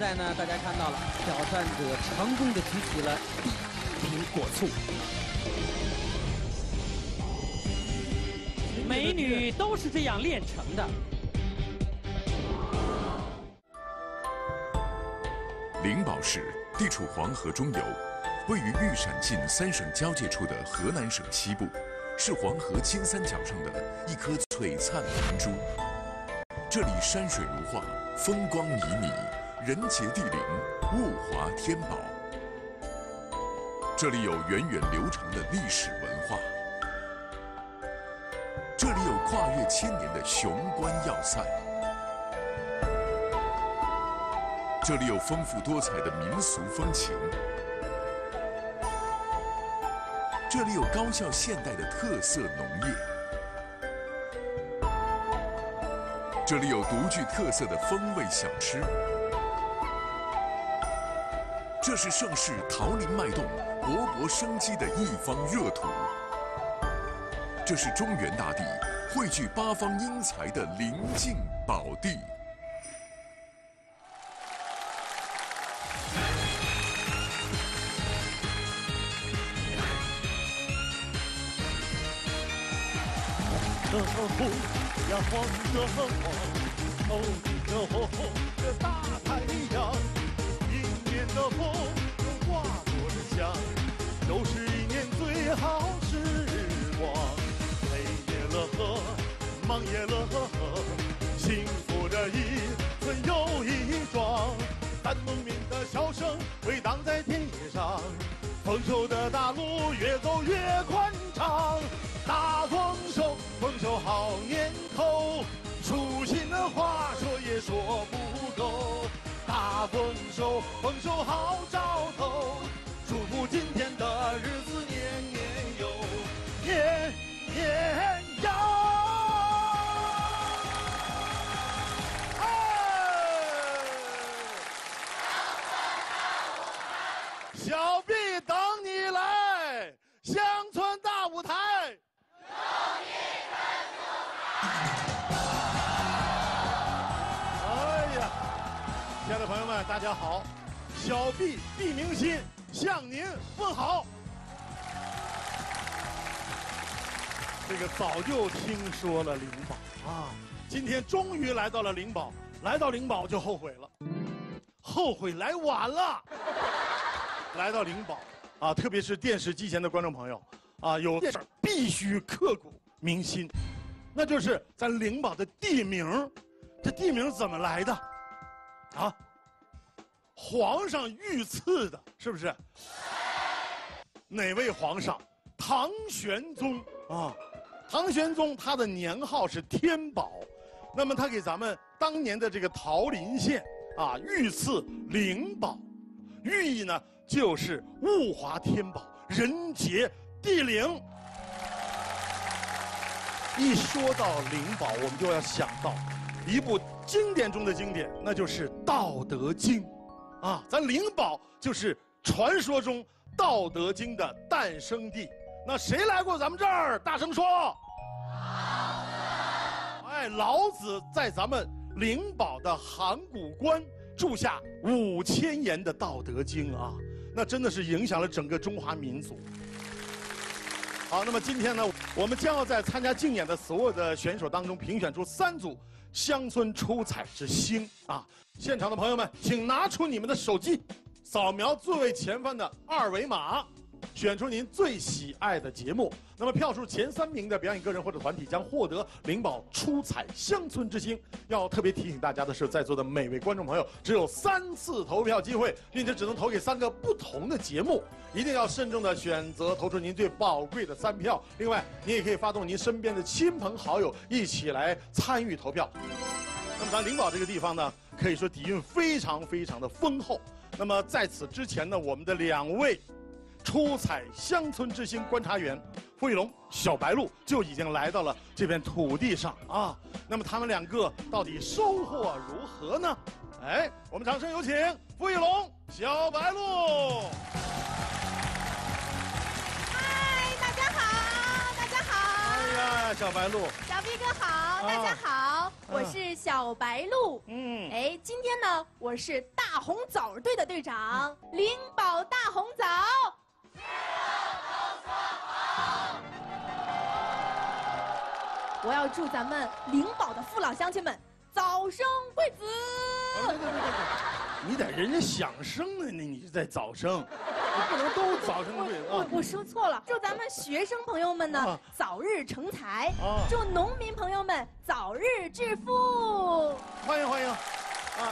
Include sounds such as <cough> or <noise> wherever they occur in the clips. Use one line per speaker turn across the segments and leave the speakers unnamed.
现在呢，大家看到了，挑战者成功的举起了第一瓶果醋。
美女都是这样炼成的。
灵宝市地处黄河中游，位于豫陕晋三省交界处的河南省西部，是黄河金三角上的一颗璀璨明珠。这里山水如画，风光旖旎，人杰地灵，物华天宝。这里有源远流长的历史文化，这里有跨越千年的雄关要塞。这里有丰富多彩的民俗风情，这里有高效现代的特色农业，这里有独具特色的风味小吃。这是盛世桃林脉动、勃勃生机的一方热土，这是中原大地汇聚八方英才的灵境宝地。
这红呀黄的黄，红的红的大太阳，的风刮过的香，都是一年最好时光。累也乐呵，忙也乐呵，幸福的一村又一庄。三农民的笑声回荡在田野上，丰收的大路越走越宽敞。大丰收，丰收好年头，舒心的话说也说不够。丰收，丰收好兆家好！小毕毕明新向您问好。这个早就听说了灵宝啊，今天终于来到了灵宝，来到灵宝就后悔了，后悔来晚了。来到灵宝啊，特别是电视机前的观众朋友啊，有件事必须刻骨铭心，那就是咱灵宝的地名。这地名怎么来的？啊，皇上御赐的，是不是？哪位皇上？唐玄宗啊，唐玄宗他的年号是天宝，那么他给咱们当年的这个桃林县啊御赐灵宝，寓意呢就是物华天宝，人杰地灵。一说到灵宝，我们就要想到。一部经典中的经典，那就是《道德经》，啊，咱灵宝就是传说中《道德经》的诞生地。那谁来过咱们这儿？大声说！哎，老子在咱们灵宝的函谷关住下五千言的《道德经》啊，那真的是影响了整个中华民族。好，那么今天呢，我们将要在参加竞演的所有的选手当中评选出三组。乡村出彩之星啊！现场的朋友们，请拿出你们的手机，扫描座位前方的二维码，选出您最喜爱的节目。那么票数前三名的表演个人或者团体将获得灵宝出彩乡村之星。要特别提醒大家的是，在座的每位观众朋友只有三次投票机会，并且只能投给三个不同的节目，一定要慎重的选择，投出您最宝贵的三票。另外，您也可以发动您身边的亲朋好友一起来参与投票。那么咱灵宝这个地方呢，可以说底蕴非常非常的丰厚。那么在此之前呢，我们的两位出彩乡村之星观察员付玉龙、小白鹿就已经来到了这片土地上啊。那么他们两个到底收获如何呢？哎，我们掌声有请付玉龙、小白鹿。
嗨，大家好，大家好。
哎呀，小白鹿，
小 B 哥好，大家好，我是小白鹿。
嗯，
哎，今天呢，我是大红枣队的队长，灵宝大红枣。我要祝咱们灵宝的父老乡亲们早生贵子。
对对对对对，你得人家响声呢，你你在早生，你不能都早生贵啊。
我我说错了，祝咱们学生朋友们呢、
啊
早日成才，
啊
祝农民朋友们早日致富。
欢迎欢迎，啊啊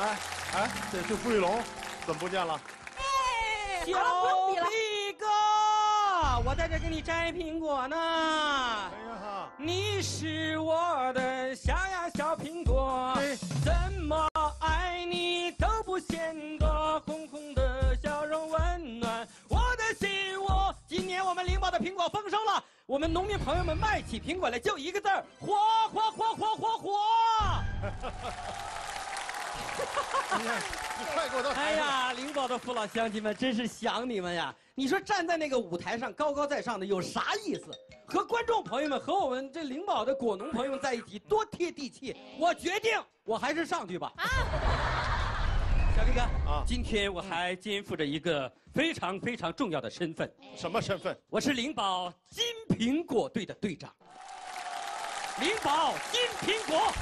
哎哎，这这付玉龙，怎么不见了？
哎，
小
好了，不用比了。
毕哥，我在这给你摘苹果呢。
哎呀哈，
你是我的小呀小苹果
哎，
怎么爱你都不嫌多红红的笑容温暖我的心窝。今年我们灵宝的苹果丰收了，我们农民朋友们卖起苹果来就一个字儿：火火火火火火！
你看，你快给我到
哎
台上。
呀，灵宝的父老乡亲们，真是想你们呀！你说站在那个舞台上高高在上的有啥意思？和观众朋友们和我们这灵宝的果农朋友们在一起多贴地气。我决定，我还是上去吧。啊，小 B 哥
啊
今天我还肩负着一个非常非常重要的身份，
什么身份？
我是灵宝金苹果队的队长。灵宝金苹果。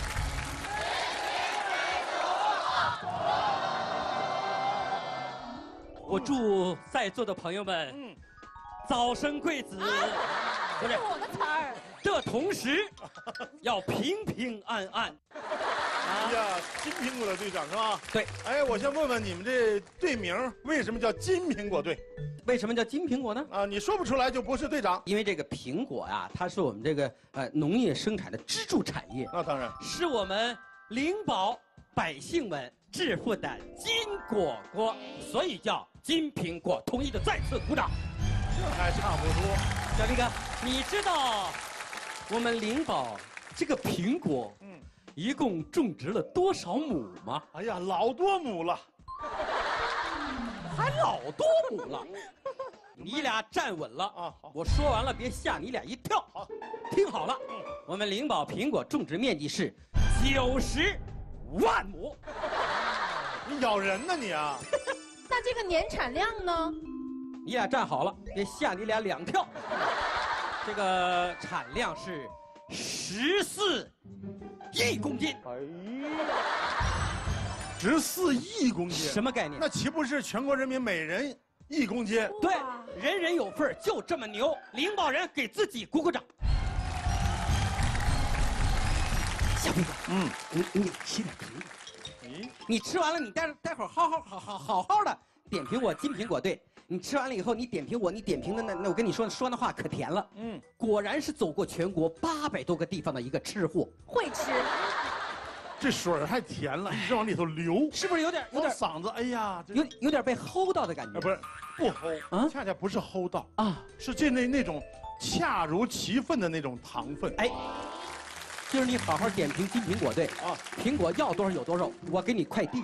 我祝在座的朋友们
嗯，
早生贵子，不是
是我的词儿。
的同时，要平平安安。
哎呀，金苹果的队长是吧？
对。
哎，我先问问你们这队名为什么叫金苹果队
为什么叫金苹果呢？
啊？你说不出来就不是队长。
因为这个苹果呀、它是我们这个呃农业生产的支柱产业，
那当然，
是我们灵宝百姓们致富的金果果，所以叫金苹果。同意的再次鼓掌。
这还差不多。
小兵哥，你知道我们灵宝这个苹果，
嗯
一共种植了多少亩吗？
哎呀，老多亩了。
还老多亩了。<laughs> 你俩站稳了
啊好
我说完了，别吓你俩一跳。
好，
听好了，我们灵宝苹果种植面积是九十万亩。
你咬人呢你啊？<laughs>
那这个年产量呢？
你俩站好了，别吓你俩两跳。这个产量是十四亿公斤，
哎呀，十四亿公斤，
什么概念？
那岂不是全国人民每人一公斤？
对，人人有份儿就这么牛。领导人给自己鼓鼓掌。小兵哥，
嗯，
你你吃点苹果，
咦，
你吃完了，你待待会儿好好好好好好的点评我金苹果队。你吃完了以后，你点评我，你点评的那那我跟你说说那话可甜了。
嗯，
果然是走过全国八百多个地方的一个吃货，
会吃。
这水儿太甜了，一直往里头流，
是不是有点有点
嗓子，哎呀，
有有点被齁到的感觉？
哎不是不齁，
啊
恰恰不是齁到，
啊，
是这那那种恰如其分的那种糖分。
哎，今儿你好好点评金苹果队
啊，
苹果要多少有多少，我给你快递。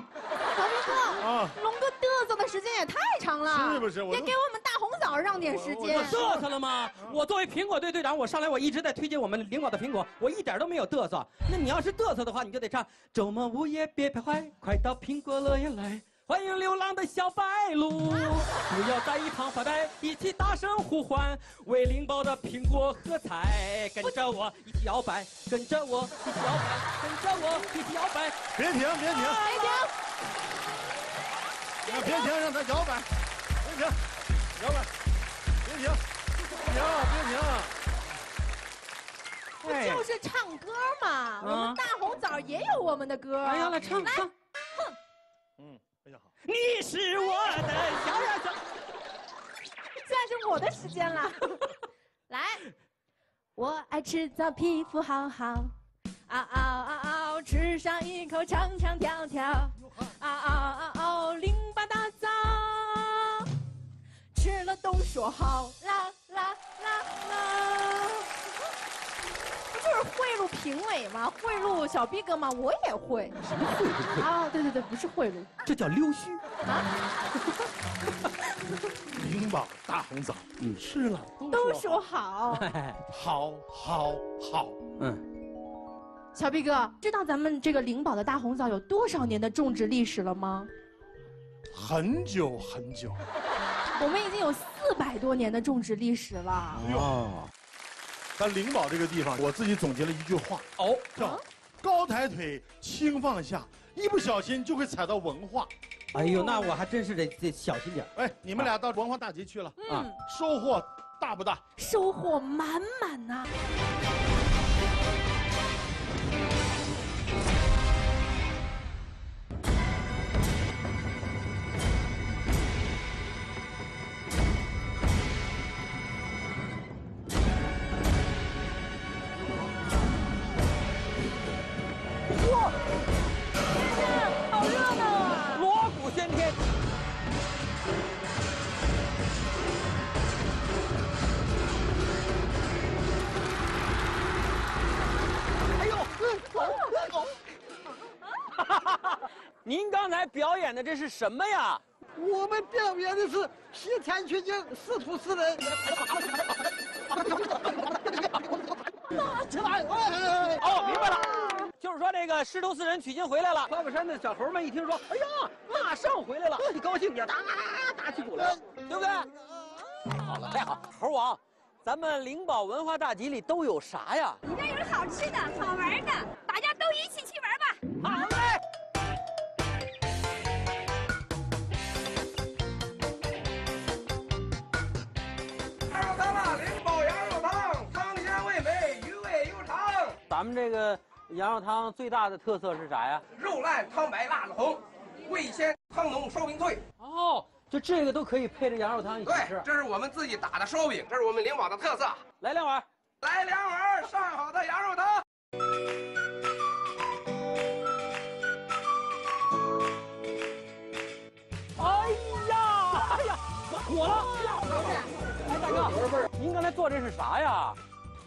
小兵哥，
啊，
龙哥嘚瑟的时间也太长了，
是不是
也给我们大红枣让点时间
我。嘚瑟了吗？我作为苹果队队长，我上来我一直在推荐我们领导的苹果，我一点都没有嘚瑟。那你要是嘚瑟的话，你就得唱周末午夜别徘徊，快到苹果乐园来，欢迎流浪的小白鹿，不要在一旁发呆，一起大声呼唤，为灵宝的苹果喝彩，跟着我一起摇摆，跟着我一起摇摆，跟着我一起摇摆。
别停，别停，
别停，
啊别停，让他摇摆，别停，摇摆，别停，别停，别停。
不就是唱歌吗？我们大红枣也有我们的歌。
哎呀，来唱唱。
哼嗯，非常好。
你是我的小呀小。
现在是我的时间了，<laughs> 来，我爱吃枣，皮肤好好，嗷嗷嗷嗷，吃上一口唱唱跳跳，嗷嗷嗷嗷，淋巴大枣，吃了都说好啦啦啦啦。这就是贿赂评委嘛，贿赂小逼哥嘛，我也会。什么贿赂啊，对对对，不是贿赂。
这叫溜须。
啊 <laughs> 灵宝大红枣，嗯，吃了
都说好。<laughs>
好，好，好。嗯，
小毕哥，知道咱们这个灵宝的大红枣有多少年的种植历史了吗？
很久很久。
我们已经有四百多年的种植历史了。哦。
在灵宝这个地方，我自己总结了一句话哦，叫“高抬腿，轻放下”，一不小心就会踩到文化。
哎呦，那我还真是得得小心点。哎，
你们俩到文化大集去了啊？收获大不大？
收获满满呐！
您演的这是什么呀？
我们表演的是西天取经，师徒四人。<laughs>
哦，明白了，就是说这个师徒四人取经回来了。花果山的小猴们一听说，哎呀，马上回来了，一高兴也打打起鼓来，对不对？好了，太好，猴王，咱们灵宝文化大集里都有啥呀？
里面有好吃的好玩的，大家都一起去玩
吧。好嘞。咱们这个羊肉汤最大的特色是啥呀？
肉烂汤白辣子红，味鲜汤浓烧饼脆。
哦，就这个都可以配着羊肉汤一起吃。
对，这是我们自己打的烧饼，这是我们灵宝的特色。
来两碗，
来两碗上好的羊肉汤。
哎呀，哎呀，火了！哎，大哥，您刚才做这是啥呀？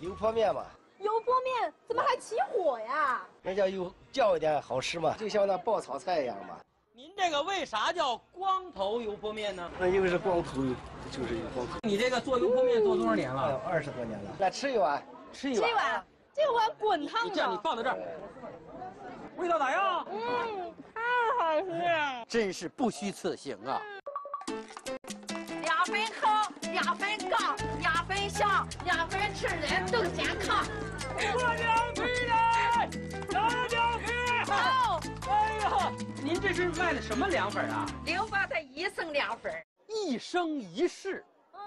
油泼面嘛。那叫有叫一点好吃嘛，就像那爆炒菜一样嘛。
您这个为啥叫光头油泼面呢？
那因为是光头，就是有光头。
你这个做油泼面做多少年了？
二十多年了。来吃一碗，
吃一碗。
吃一碗，这碗滚烫的。
这样你放在这儿，味道咋样？
嗯，太好吃了。
真是不虚此行啊。
两分好，两分杠，两分香，两分吃人都健康。
过两皮来，拿两皮。
好。
哎呀，您这是卖的什么凉粉啊？
零八的一生凉粉。
一生一世。嗯。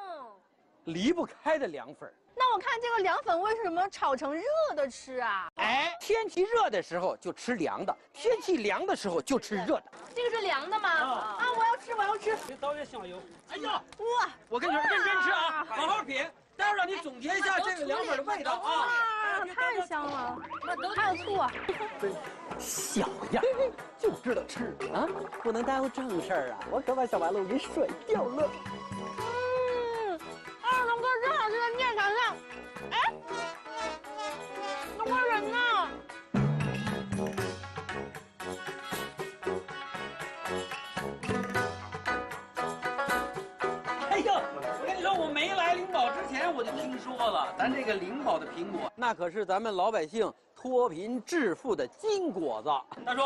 离不开的凉粉。
那我看这个凉粉为什么炒成热的吃啊？
哎，天气热的时候就吃凉的，天气凉的时候就吃热的。
这个是凉的吗？啊，我要吃，我要吃。
别倒点香油。哎呀，哇！我跟你说，认真吃啊，好好品。待会儿让你总结一下这个凉粉的味道啊！
哇，太香了！还有醋啊！
小样，<laughs> 就知道吃啊！不能耽误正事儿啊！我可把小白鹿给甩掉了。
嗯，二龙哥正好是在面场上。哎，那个人呢？
我就听说了，咱这个灵宝的苹果，那可是咱们老百姓脱贫致富的金果子。大叔，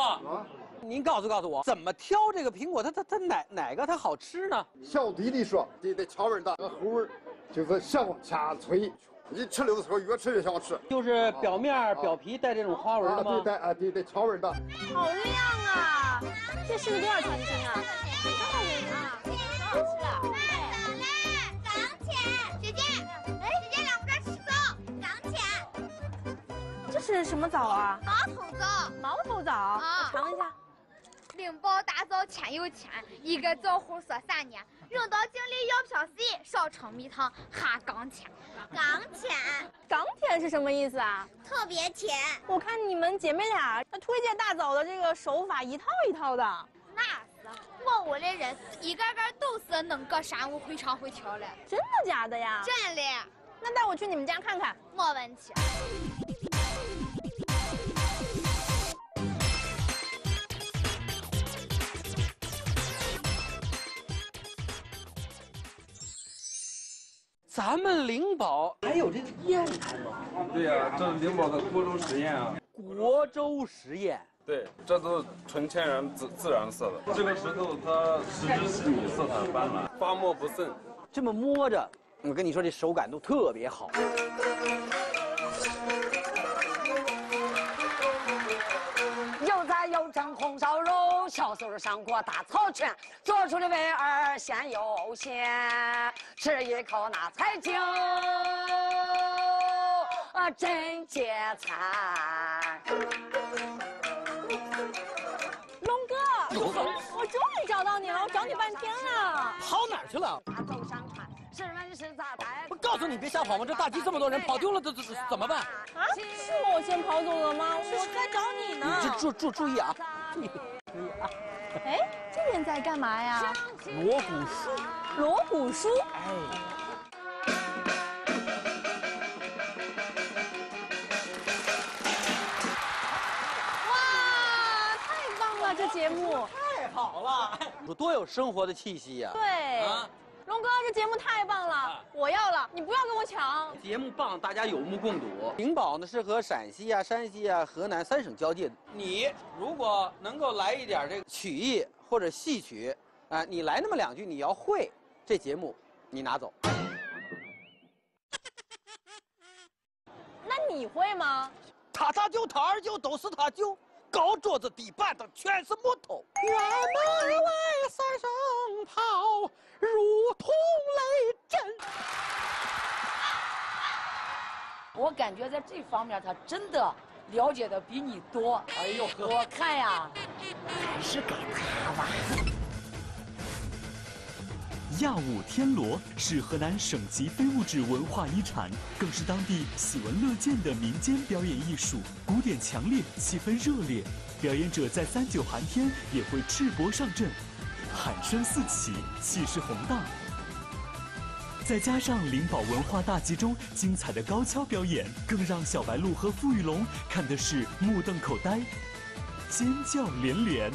您告诉告诉我，怎么挑这个苹果？它它它哪哪个它好吃呢？
小弟弟说，得得敲味的，后味就是向前脆。你吃的时候越吃越想吃。
就是表面表皮带这种花纹的吗？
对带啊对对条纹的。
好亮啊！这是个多少钱一斤啊？多少钱啊？好吃啊！是什么枣啊？
毛头枣。
毛头枣啊，尝一下。
灵宝大枣甜又甜，一个枣核说三年，扔到井里要漂洗，少盛蜜糖，哈钢甜。钢甜，
钢甜是什么意思啊？
特别甜。
我看你们姐妹俩那推荐大枣的这个手法一套一套的。
那是，我屋里人一个个都是能歌善舞、会唱会跳的。
真的假的呀？
真的。
那带我去你们家看看。
没问题。
咱们灵宝还有这个砚台吗？
对呀、这是灵宝的国州实验啊。
国州实验。
对，这都是纯天然自自然色的。这个石头它石质细腻，色彩斑斓，发墨不渗。
这么摸着，我跟你说，这手感都特别好。
红烧肉，小酥肉上过大草圈，做出的味儿鲜又鲜，吃一口那才叫，啊真解馋。
龙哥，我终于找到你了，我找你半天了。
跑哪儿去了？
大走商场，是问是咋带？
我告诉你别瞎跑嘛，这大街这么多人，跑丢了这这这怎么办？
啊，是我先跑走了吗？我在找你呢。
你这注注注意啊！<laughs> 注意啊！
哎，这人在干嘛呀？
锣鼓书，
锣鼓书。
哎。
节目
太好了，说多有生活的气息呀！
对，
啊，
龙哥，这节目太棒了，我要了，你不要跟我抢。
节目棒，大家有目共睹。灵宝呢是和陕西啊、山西啊、河南三省交界的。你如果能够来一点这个曲艺或者戏曲，啊，你来那么两句，你要会，这节目你拿走。
那你会吗？
他他舅他二舅都是他舅，高桌子地板的全是木头。辕门外三声炮，如同雷震。
我感觉在这方面他真的了解的比你多。
哎呦呵，
我看呀，还是给他吧。
亚舞天罗是河南省级非物质文化遗产，更是当地喜闻乐见的民间表演艺术。古典强烈，气氛热烈，表演者在三九寒天也会赤膊上阵，喊声四起，气势宏大。再加上灵宝文化大集中精彩的高跷表演，更让小白鹿和傅玉龙看的是目瞪口呆，尖叫连连。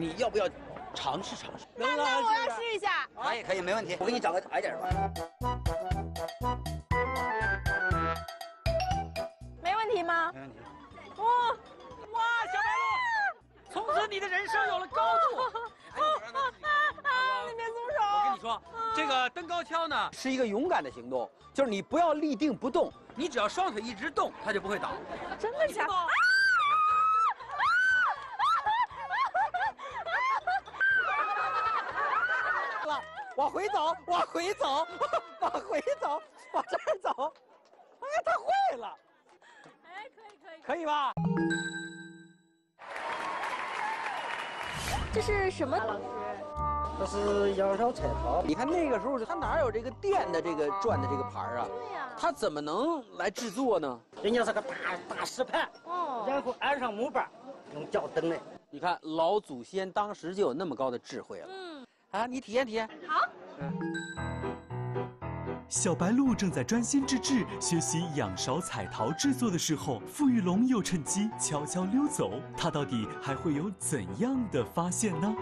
你要不要尝试尝试？
那那我要试一下。
可以可以，没问题。我给你找个矮点的吧。
没问题吗？
没问题。
哇
哇，小白鹿，从此你的人生有了高度。<laughs>
啊啊！你别松手！
我跟你说，这个登高跷呢是一个勇敢的行动，就是你不要立定不动，你只要双腿一直动，它就不会倒。
真的假的？
了，往回走，往回走，<laughs> 往回走，往这儿走。哎，他会了。
哎，可以可以。
可以吧？
这是什么？老师？
这是羊烧彩陶。
你看那个时候他哪有这个电的这个转的这个盘啊？
对呀。
他怎么能来制作呢？
人家是个大大石盘，
哦，
然后安上木板，用脚蹬的。
你看老祖先当时就有那么高的智慧了。
嗯。
啊，你体验体验。
好。
嗯。
小白鹿正在专心致志学习仰勺彩陶制作的时候，傅玉龙又趁机悄悄溜走。他到底还会有怎样的发现呢？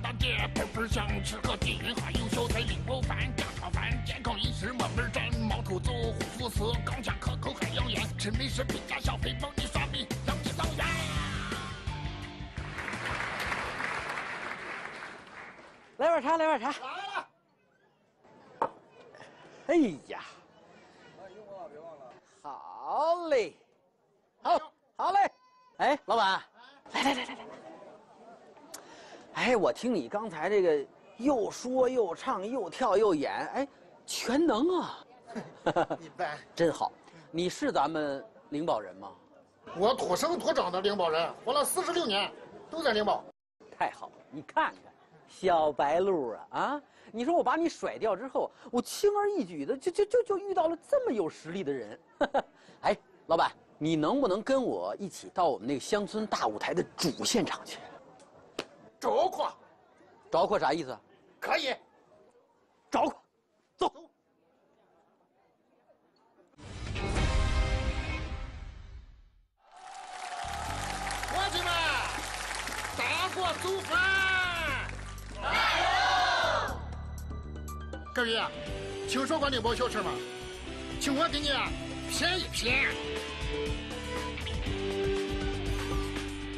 大吃个鸡，还有小菜零饱饭，家常饭，健康饮食没门儿占，毛头走，护肤色，刚强可口还养颜，吃美食评价消费，帮你刷米，让你上元。
来碗茶，来碗茶。
来了。
哎呀，好嘞，好，好嘞。哎，老板，来来来来来。哎，我听你刚才这个又说又唱又跳又演，哎，全能啊！<laughs>
一般。<laughs>
真好，你是咱们灵宝人吗？
我土生土长的灵宝人，活了四十六年，都在灵宝。
太好了，你看看，小白鹿啊啊！你说我把你甩掉之后，我轻而易举的就就就就遇到了这么有实力的人。<laughs>
哎，老板，你能不能跟我一起到我们那个乡村大舞台的主现场去？
着阔，
着阔啥意思？
可以。
着火，走。
大伙做饭！
来喽！
各位，听说过宁波小吃吗？请我给你品一品。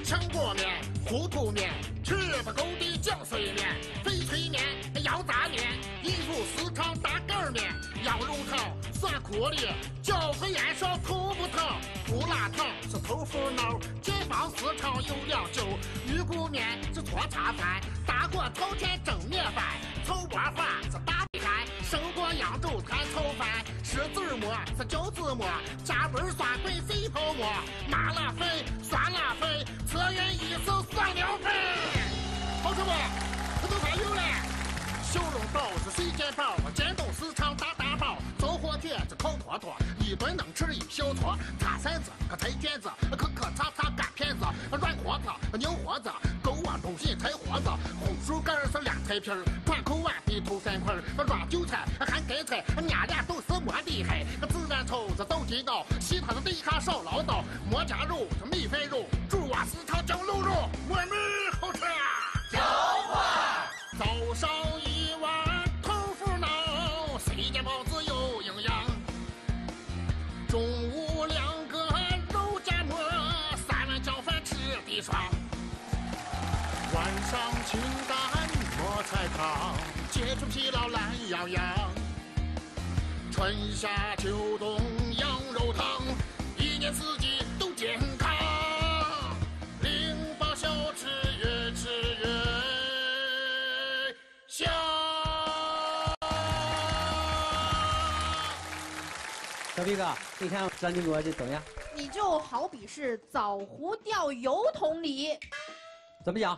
强国面、糊涂面、吃不勾的酱碎面、翡翠面、腰杂面、一入市场大杆面、羊肉汤、酸苦里、饺子烟烧头不疼、胡辣汤是豆腐脑、解放市场有两酒、鱼骨面是搓茶饭、大锅朝天蒸面饭、炒锅饭是大米饭、生锅扬州摊炒饭、柿子馍是饺子馍、加味酸粉肥泡馍、麻辣粉、酸辣粉、测原意是酸料粉。好吃不？这都啥有嘞？小笼包是水煎包，烤坨坨，一顿能吃一小撮。擦扇子可推卷子，磕磕擦擦擀片子，软壳子牛活子，狗窝中心菜货子，红薯干是凉菜皮儿，盘口碗的头三块儿，抓韭菜含根菜，俺俩都是没厉害。自然头子走地道，其他的底下少唠叨，馍夹肉是米饭肉，猪蛙市场酱卤肉，我们好吃。
就话。
早上一上清淡菠菜汤，解除疲劳懒洋洋。春夏秋冬羊肉汤，一年四季都健康。零八小吃越吃越香。
小毕哥，你看张金国这怎么样？
你就好比是枣核掉油桶里，
怎么讲？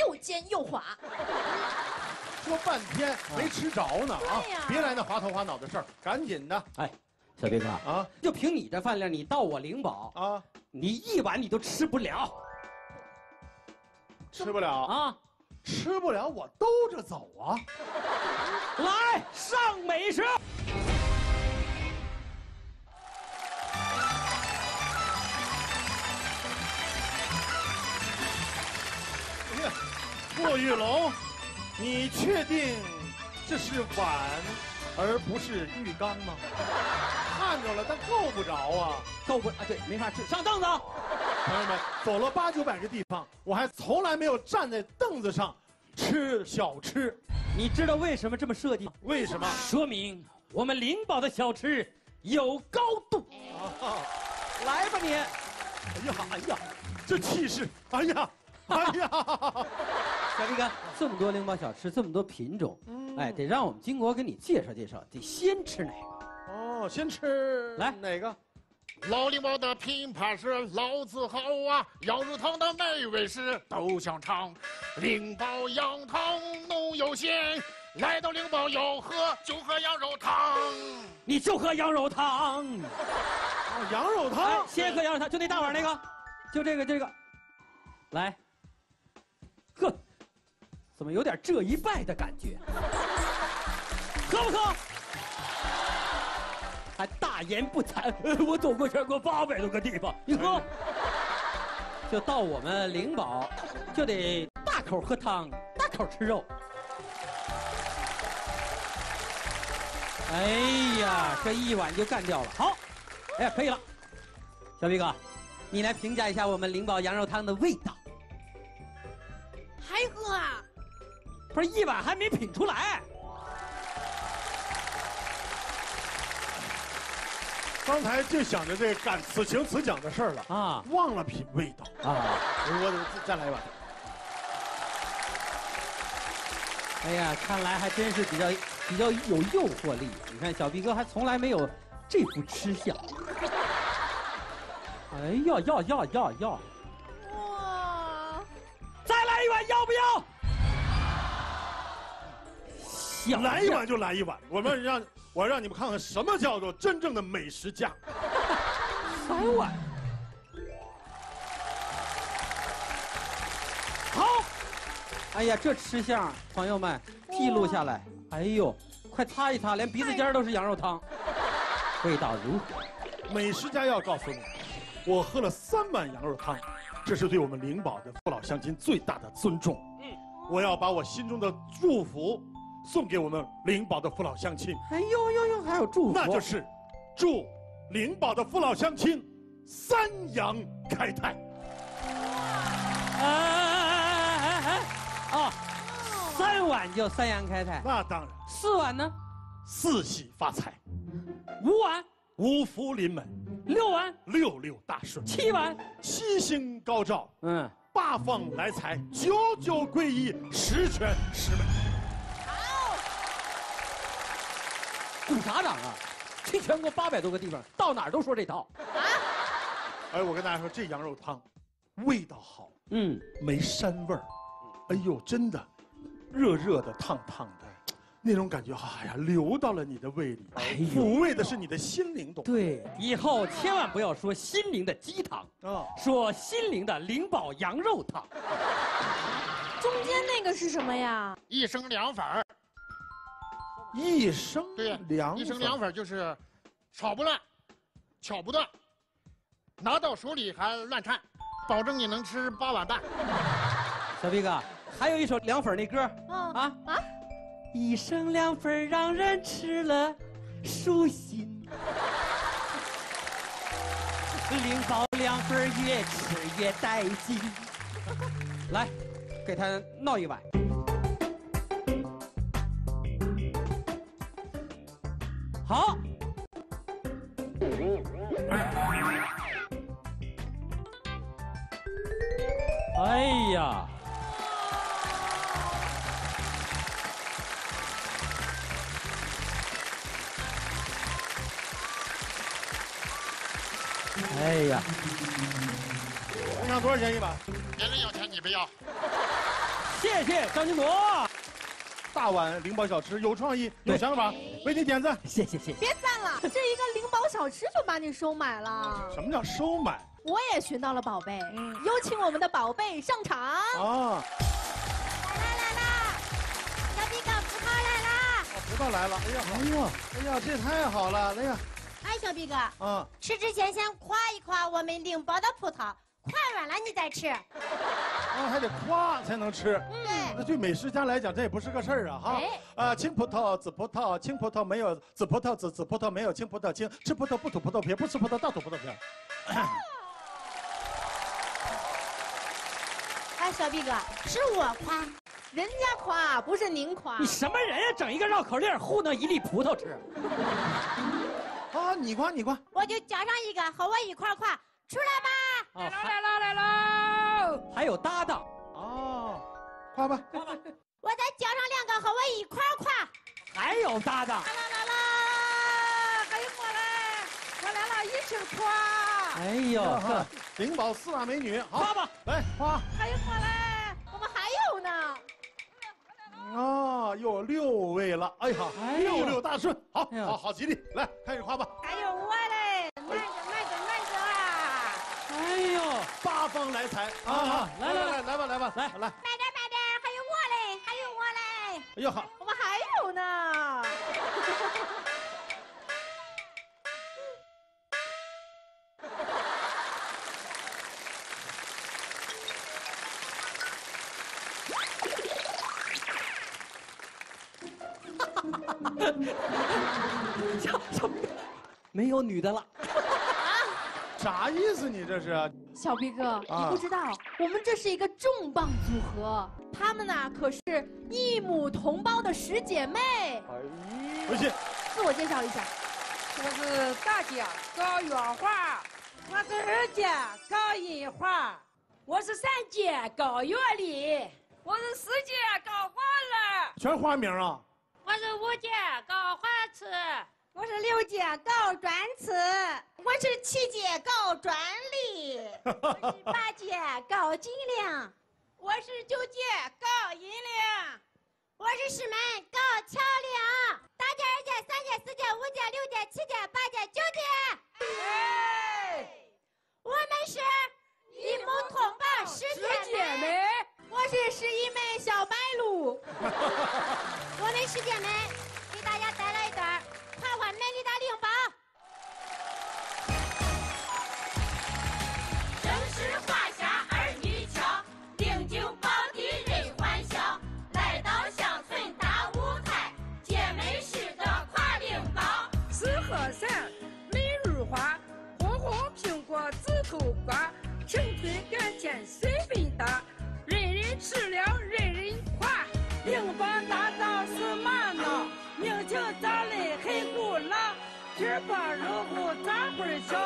又尖又滑。<laughs>
说半天没吃着呢啊！别来那滑头滑脑的事儿，赶紧的。
哎，小毕哥啊，就凭你这饭量，你到我灵宝
啊，
你一碗你都吃不了。
吃不了
啊，
吃不了我兜着走啊！
来上美食。
骆玉龙，你确定这是碗而不是浴缸吗？看着了，但够不着啊！
够不啊？对，没法吃。上凳子。
朋友们，走了八九百个地方，我还从来没有站在凳子上吃小吃。
你知道为什么这么设计吗？
为什么？
说明我们灵宝的小吃有高度。
啊，
来吧你！
哎呀哎呀，这气势！哎呀哎呀！
小毕哥，这么多灵宝小吃，这么多品种，
嗯
哎，得让我们金国给你介绍介绍。得先吃哪个？
哦，先吃
来
哪个？
老灵宝的品牌是老字号啊，羊肉汤的美味是豆香肠，灵宝羊汤浓又鲜，来到灵宝要喝就喝羊肉汤。
你就喝羊肉汤。
哦，羊肉汤。
哎，先喝羊肉汤，就那大碗那个，就这个这个。来，喝，怎么有点这一拜的感觉？喝不喝？还大言不惭，我走过全国八百多个地方，你喝。就到我们灵宝，就得大口喝汤，大口吃肉。哎呀，这一碗就干掉了。好，哎，可以了。小毕哥，你来评价一下我们灵宝羊肉汤的味道。
还喝啊？
不是一碗还没品出来。
刚才就想着这干此情此景的事儿了
啊，
忘了品味道
啊！
我我再来一碗。
哎呀，看来还真是比较比较有诱惑力。你看小毕哥还从来没有这副吃相。哎呀要要要要！
哇！
再来一碗，要不要？小
来一碗就来一碗，我们让我让你们看看什么叫做真正的美食家。<laughs>
三碗。好，哎呀，这吃相，朋友们记录下来。哎呦，快擦一擦，连鼻子尖都是羊肉汤，味道如何？
美食家要告诉你，我喝了三碗羊肉汤，这是对我们灵宝的父老乡亲最大的尊重。嗯，我要把我心中的祝福送给我们灵宝的父老乡亲。
哎呦呦呦，还有祝福，
那就是祝灵宝的父老乡亲三阳开泰。
哇哎哎哎哎哎！哦！三碗就三阳开泰，
那当然。
四碗呢？
四喜发财。
五碗？
五福临门。
六碗？
六六大顺。
七碗？
七星高照。
嗯。
八方来财，九九归一，十全十美。
顾啥掌啊？去全国八百多个地方，到哪儿都说这套。啊！
哎，我跟大家说，这羊肉汤味道好，
嗯，
没膻味儿。哎呦，真的，热热的、烫烫的，那种感觉，哎呀，流到了你的胃里，抚慰的是你的心灵，懂吗
对，以后千万不要说心灵的鸡汤啊，说心灵的灵宝羊肉汤。
中间那个是什么呀？
一升凉粉儿。
一生
对
凉，
一生凉粉就是炒不烂，巧不断，拿到手里还乱颤，保证你能吃八碗半。<laughs>
小毕哥，还有一首凉粉那歌，啊啊，一生凉粉让人吃了舒心，灵宝凉粉越吃越带劲。<laughs> 来，给他闹一碗。好。哎呀！哎呀！
你想多少钱一把？
别人要钱你不要。
谢谢张金国。
大碗灵宝小吃有创意，有想法，为你点赞。
谢谢谢谢。
别赞了，这一个灵宝小吃就把你收买了。
什么叫收买？
我也寻到了宝贝，嗯有请我们的宝贝上场。啊！
来啦来啦！小毕哥，葡萄来啦！
葡萄来了！哎呀，哎呀，哎呀，这太好了！哎呀，
哎，小毕哥，嗯，吃之前先夸一夸我们灵宝的葡萄。夸软了你再吃，啊 <laughs>
还得夸才能吃。嗯，那对美食家来讲这也不是个事儿啊哈。啊，青葡萄紫葡萄，青葡萄没有紫葡萄紫，紫葡萄没有青葡萄青。吃葡萄不吐葡萄皮，不吃葡萄倒吐葡萄皮。
哎，小毕哥，是我夸，
人家夸不是您夸。
你什么人呀？整一个绕口令糊弄一粒葡萄吃。<laughs>
啊，你夸你夸，
我就加上一个和我一块夸。出来吧！
来喽来喽来喽！
还有搭档
哦，夸吧夸吧！
我再叫上两个和我一块夸。
还有搭档！
来啦来啦！还有我嘞！我来了，一起夸！
哎呦，
灵宝四大美女，好
夸吧，
来夸！
还有我嘞！
我们还有呢。
啊，有六位了！哎呀，六六大顺，好，好好吉利！来，开始夸吧！
还有我嘞！慢着慢着慢着啊！
哎呦，
八方来财啊！来来来，来吧来吧，来来。慢
点慢点，还有我嘞，还有我嘞！
哎呦好，
我们还有呢。<laughs>
小小，没有女的了。
啥意思？你这是？
小毕哥，你不知道，我们这是一个重磅组合，他们呢可是异母同胞的十姐妹。
哎，不信。
自我介绍一下，
我是大姐高月花，我是二姐高银花，我是三姐高月丽，我是四姐高花儿。
全花名啊？
我是五姐高花池。
我是六姐高转瓷我是七姐高转力我是八姐高金亮
我是九姐高银亮
我是十门高桥梁大姐二姐三姐四姐五姐六姐七姐八姐九姐。我们是一母同胞十四
姐妹。
我是十一妹小白鹿 <laughs>
我们十姐妹。美丽的灵宝》。
正是华夏儿女俏，灵酒宝地人欢笑。来到乡村大舞台，姐妹识得挎灵宝。
四合伞，美如花，红红苹果紫头瓜，青春感情随分大，人人吃了人人夸。灵宝皮儿薄肉厚杂味小，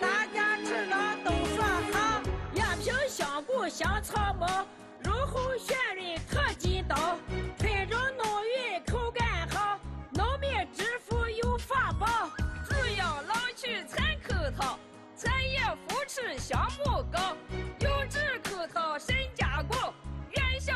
大家吃了都说好。压平香菇香草帽，入后旋润特劲道，纯种浓郁口感好，农民致富有法宝。主要老区产口桃，产业扶持项目高，优质口桃深加工，原销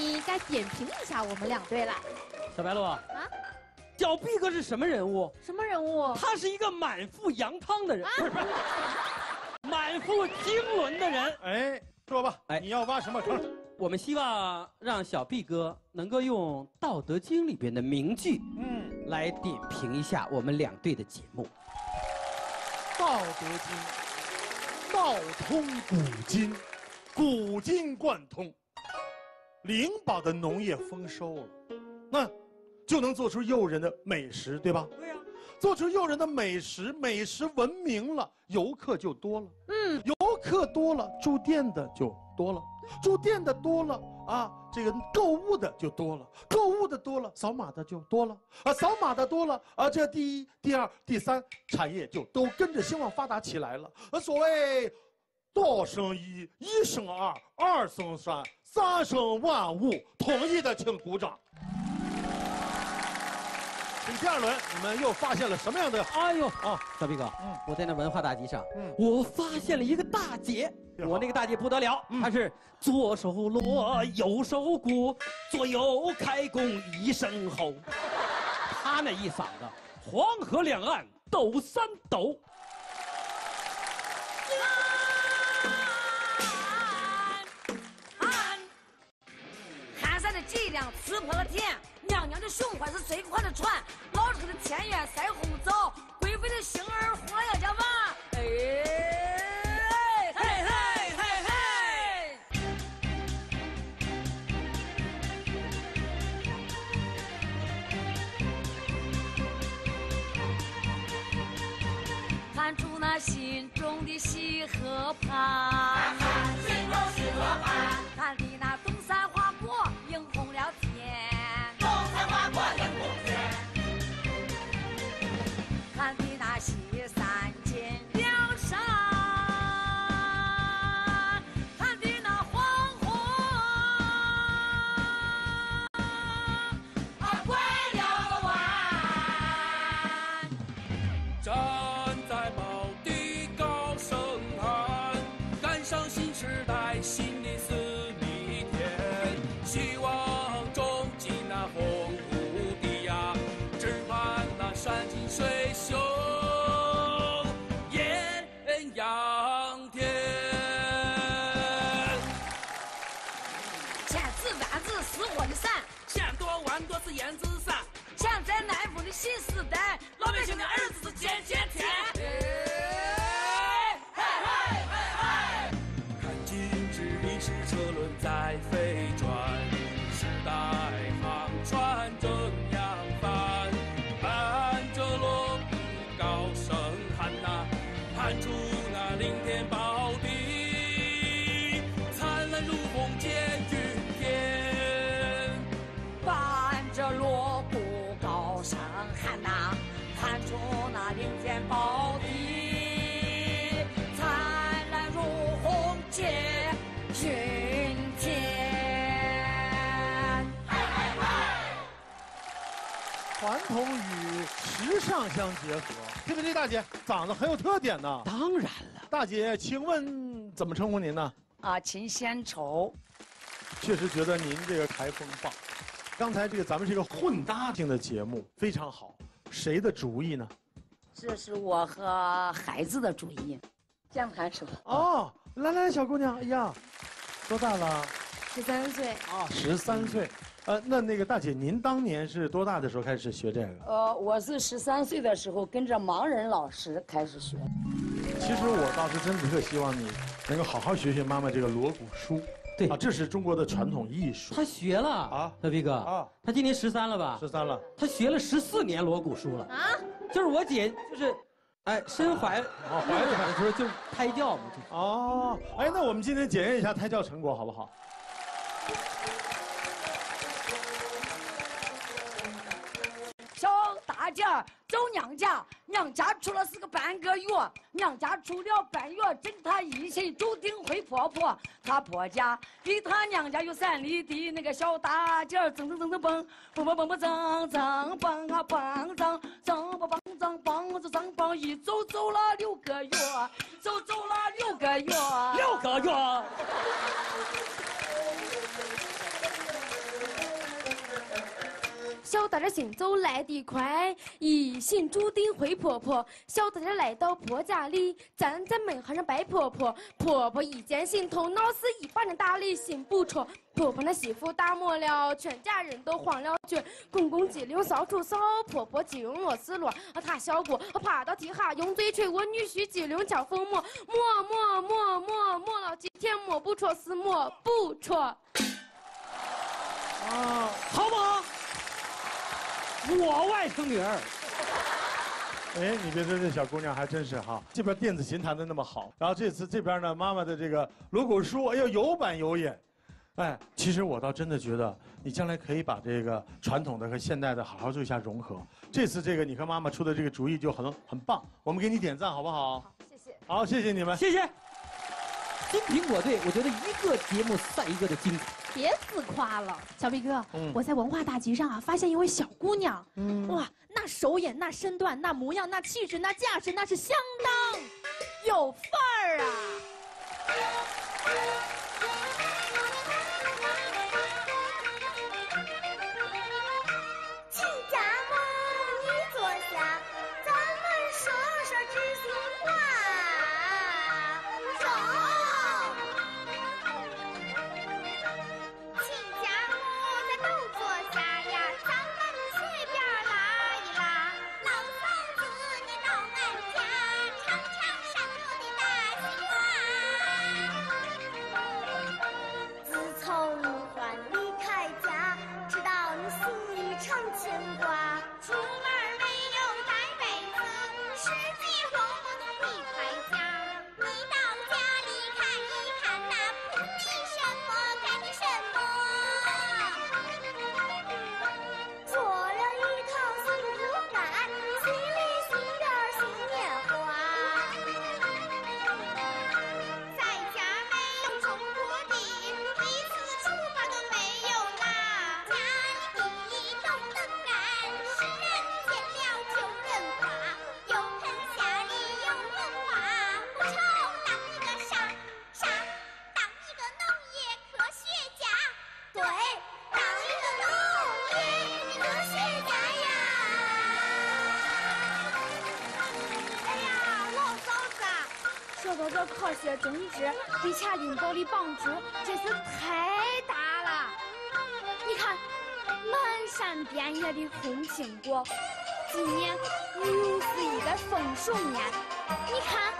你该点评一下我们两队了。
小白鹿
啊，
小毕哥是什么人物？
什么人物？
他是一个满腹羊汤的人，不是不是，<laughs> 满腹经纶的人。
哎，说吧，哎，你要挖什么坑？
我们希望让小毕哥能够用《道德经》里边的名句，
嗯，
来点评一下我们两队的节目。
《道德经》道通古今，古今贯通。灵宝的农业丰收了，那就能做出诱人的美食，对吧？
对呀、
做出诱人的美食，美食闻名了，游客就多了。
嗯，
游客多了，住店的就多了，住店的多了啊，这个购物的就多了，购物的多了，扫码的就多了啊，扫码的多了啊，这第一、第二、第三产业就都跟着兴旺发达起来了。啊，所谓道生一，一生二，二生三，三生万物。同意的请鼓掌。请第二轮，你们又发现了什么样的？
哎呦啊，小毕哥，
嗯
我在那文化大集上，
嗯
我发现了一个大姐，我那个大姐不得了，她是左手锣，右手鼓，左右开弓一声吼，她那一嗓子，黄河两岸抖三抖。
刺破了天，娘娘的胸怀是最快的船，老车的前院腮红枣，贵妃的星儿活要叫娃，哎，嘿嘿嘿嘿。看出那心中的喜和盼，
心中喜和盼，
统与时尚相结合，对不对，大姐？长得很有特点呢。
当然了，
大姐，请问怎么称呼您呢？
啊，秦先愁。
确实觉得您这个台风棒。刚才这个咱们是一个混搭性的节目，非常好。谁的主意呢？
这是我和孩子的主意。这样谈说。
哦，来来，小姑娘，哎呀，多大了？
十三岁。
啊，十三岁。呃，那那个大姐，您当年是多大的时候开始学这个？
呃，我是十三岁的时候跟着盲人老师开始学。
其实我倒是真的特希望你能够好好学学妈妈这个锣鼓书。
对
啊，这是中国的传统艺术。
他学了啊，小毕哥啊，他今年十三了吧？
十三了。
他学了十四年锣鼓书了啊，就是我姐就是，哎，身怀
哦怀里
的时候就胎教嘛。
哦，哎，那我们今天检验一下胎教成果好不好？
大姐儿走娘家，娘家出了是个半个月，娘家出了半月，整她一心注定回婆婆。她婆家离她娘家有三里地，那个小大姐儿蹭蹭蹭蹭蹦，蹦蹦蹦蹦蹭蹭蹦啊蹦蹭蹭蹦蹦蹭蹦着蹭蹦，一走走了六个月，走走了六个月，
六个月。
小大姐行走来得快，一心注定回婆婆。小大姐来到婆家里，站在门槛上拜婆婆。婆婆一见心痛，脑死一巴掌打的心不戳。婆婆那媳妇打没了，全家人都慌了脚。公公机灵扫帚扫，婆婆机灵螺丝落。他小姑爬到地下，用嘴吹我女婿机灵敲风磨，磨磨磨磨磨了几天磨不戳是磨不戳。
啊，
好不好？我外甥女儿。
哎，你别说，这小姑娘还真是哈，这边电子琴弹的那么好，然后这次这边呢，妈妈的这个锣鼓书，哎呦，有板有眼。哎，其实我倒真的觉得，你将来可以把这个传统的和现代的好好做一下融合。这次这个你和妈妈出的这个主意就很很棒，我们给你点赞好不好？好，
谢谢。
好，谢谢你们，
谢谢。金苹果队，我觉得一个节目赛一个的精彩。
别自夸了，小毕哥，
嗯
我在文化大集上啊，发现一位小姑娘，哇，那手眼、那身段、那模样、那气质、那架势，那是相当有范儿啊！
这科学政治对钱领导的帮助真是太大了。你看，漫山
遍野的红苹果。今年又是一个丰收年，你看，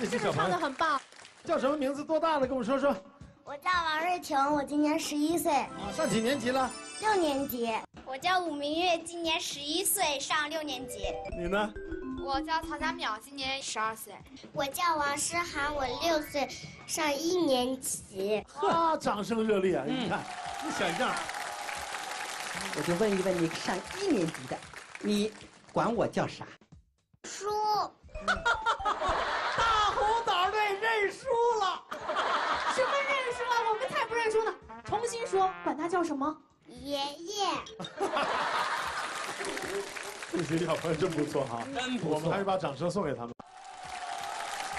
这
些小朋友
是不是唱的很棒？
叫什么名字？多大了？跟我们说说。
我叫王瑞婷，我今年十一岁，
啊，上几年级了？
六年级。
我叫武明月，今年十一岁，上六年级。
你呢？
我叫曹佳淼，今年十二岁。
我叫王诗涵，我六岁，上一年级。<laughs>
哈，掌声热烈啊！你看，你想象，
我就问一问你上一年级的，你管我叫啥？
叔，
大红枣队认输了。
什么认输了？我们才不认输呢！重新说，管他叫什么？
爷爷。<laughs>
这些小朋友真不错哈，
真不错
我们还是把掌声送给他们。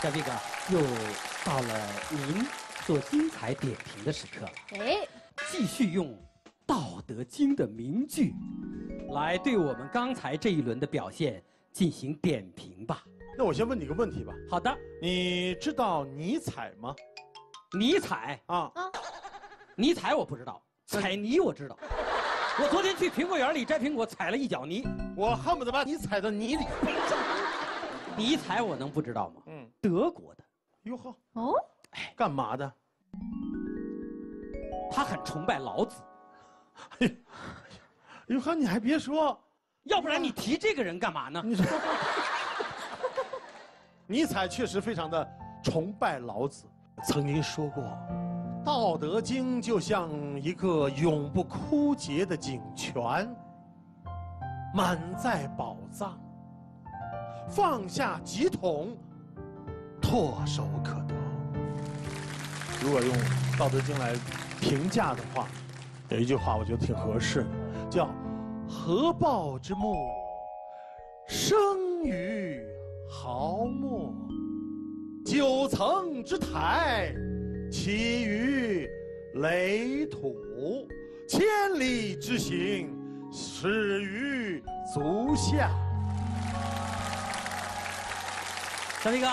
小毕哥，又到了您做精彩点评的时刻了。
哎，
继续用《道德经》的名句，来对我们刚才这一轮的表现进行点评吧。
那我先问你个问题吧。
好的，
你知道尼采吗？
尼采
啊
啊，
尼采我不知道，采泥我知道。我昨天去苹果园里摘苹果，踩了一脚泥，
我恨不得把你踩到泥里。
尼采我能不知道吗？
嗯，
德国的。
哟呵，
哦，
哎，
干嘛的？
他很崇拜老子。
哎呦呵，你还别说，
要不然你提这个人干嘛呢？
你说，尼采确实非常的崇拜老子，曾经说过，《道德经》就像一个永不枯竭的井泉，满载宝藏，放下几桶，唾手可得。如果用《道德经》来评价的话，有一句话我觉得挺合适的，叫“合抱之木，生于毫末；九层之台，起于垒土；千里之行，始于足下。”
小飞哥，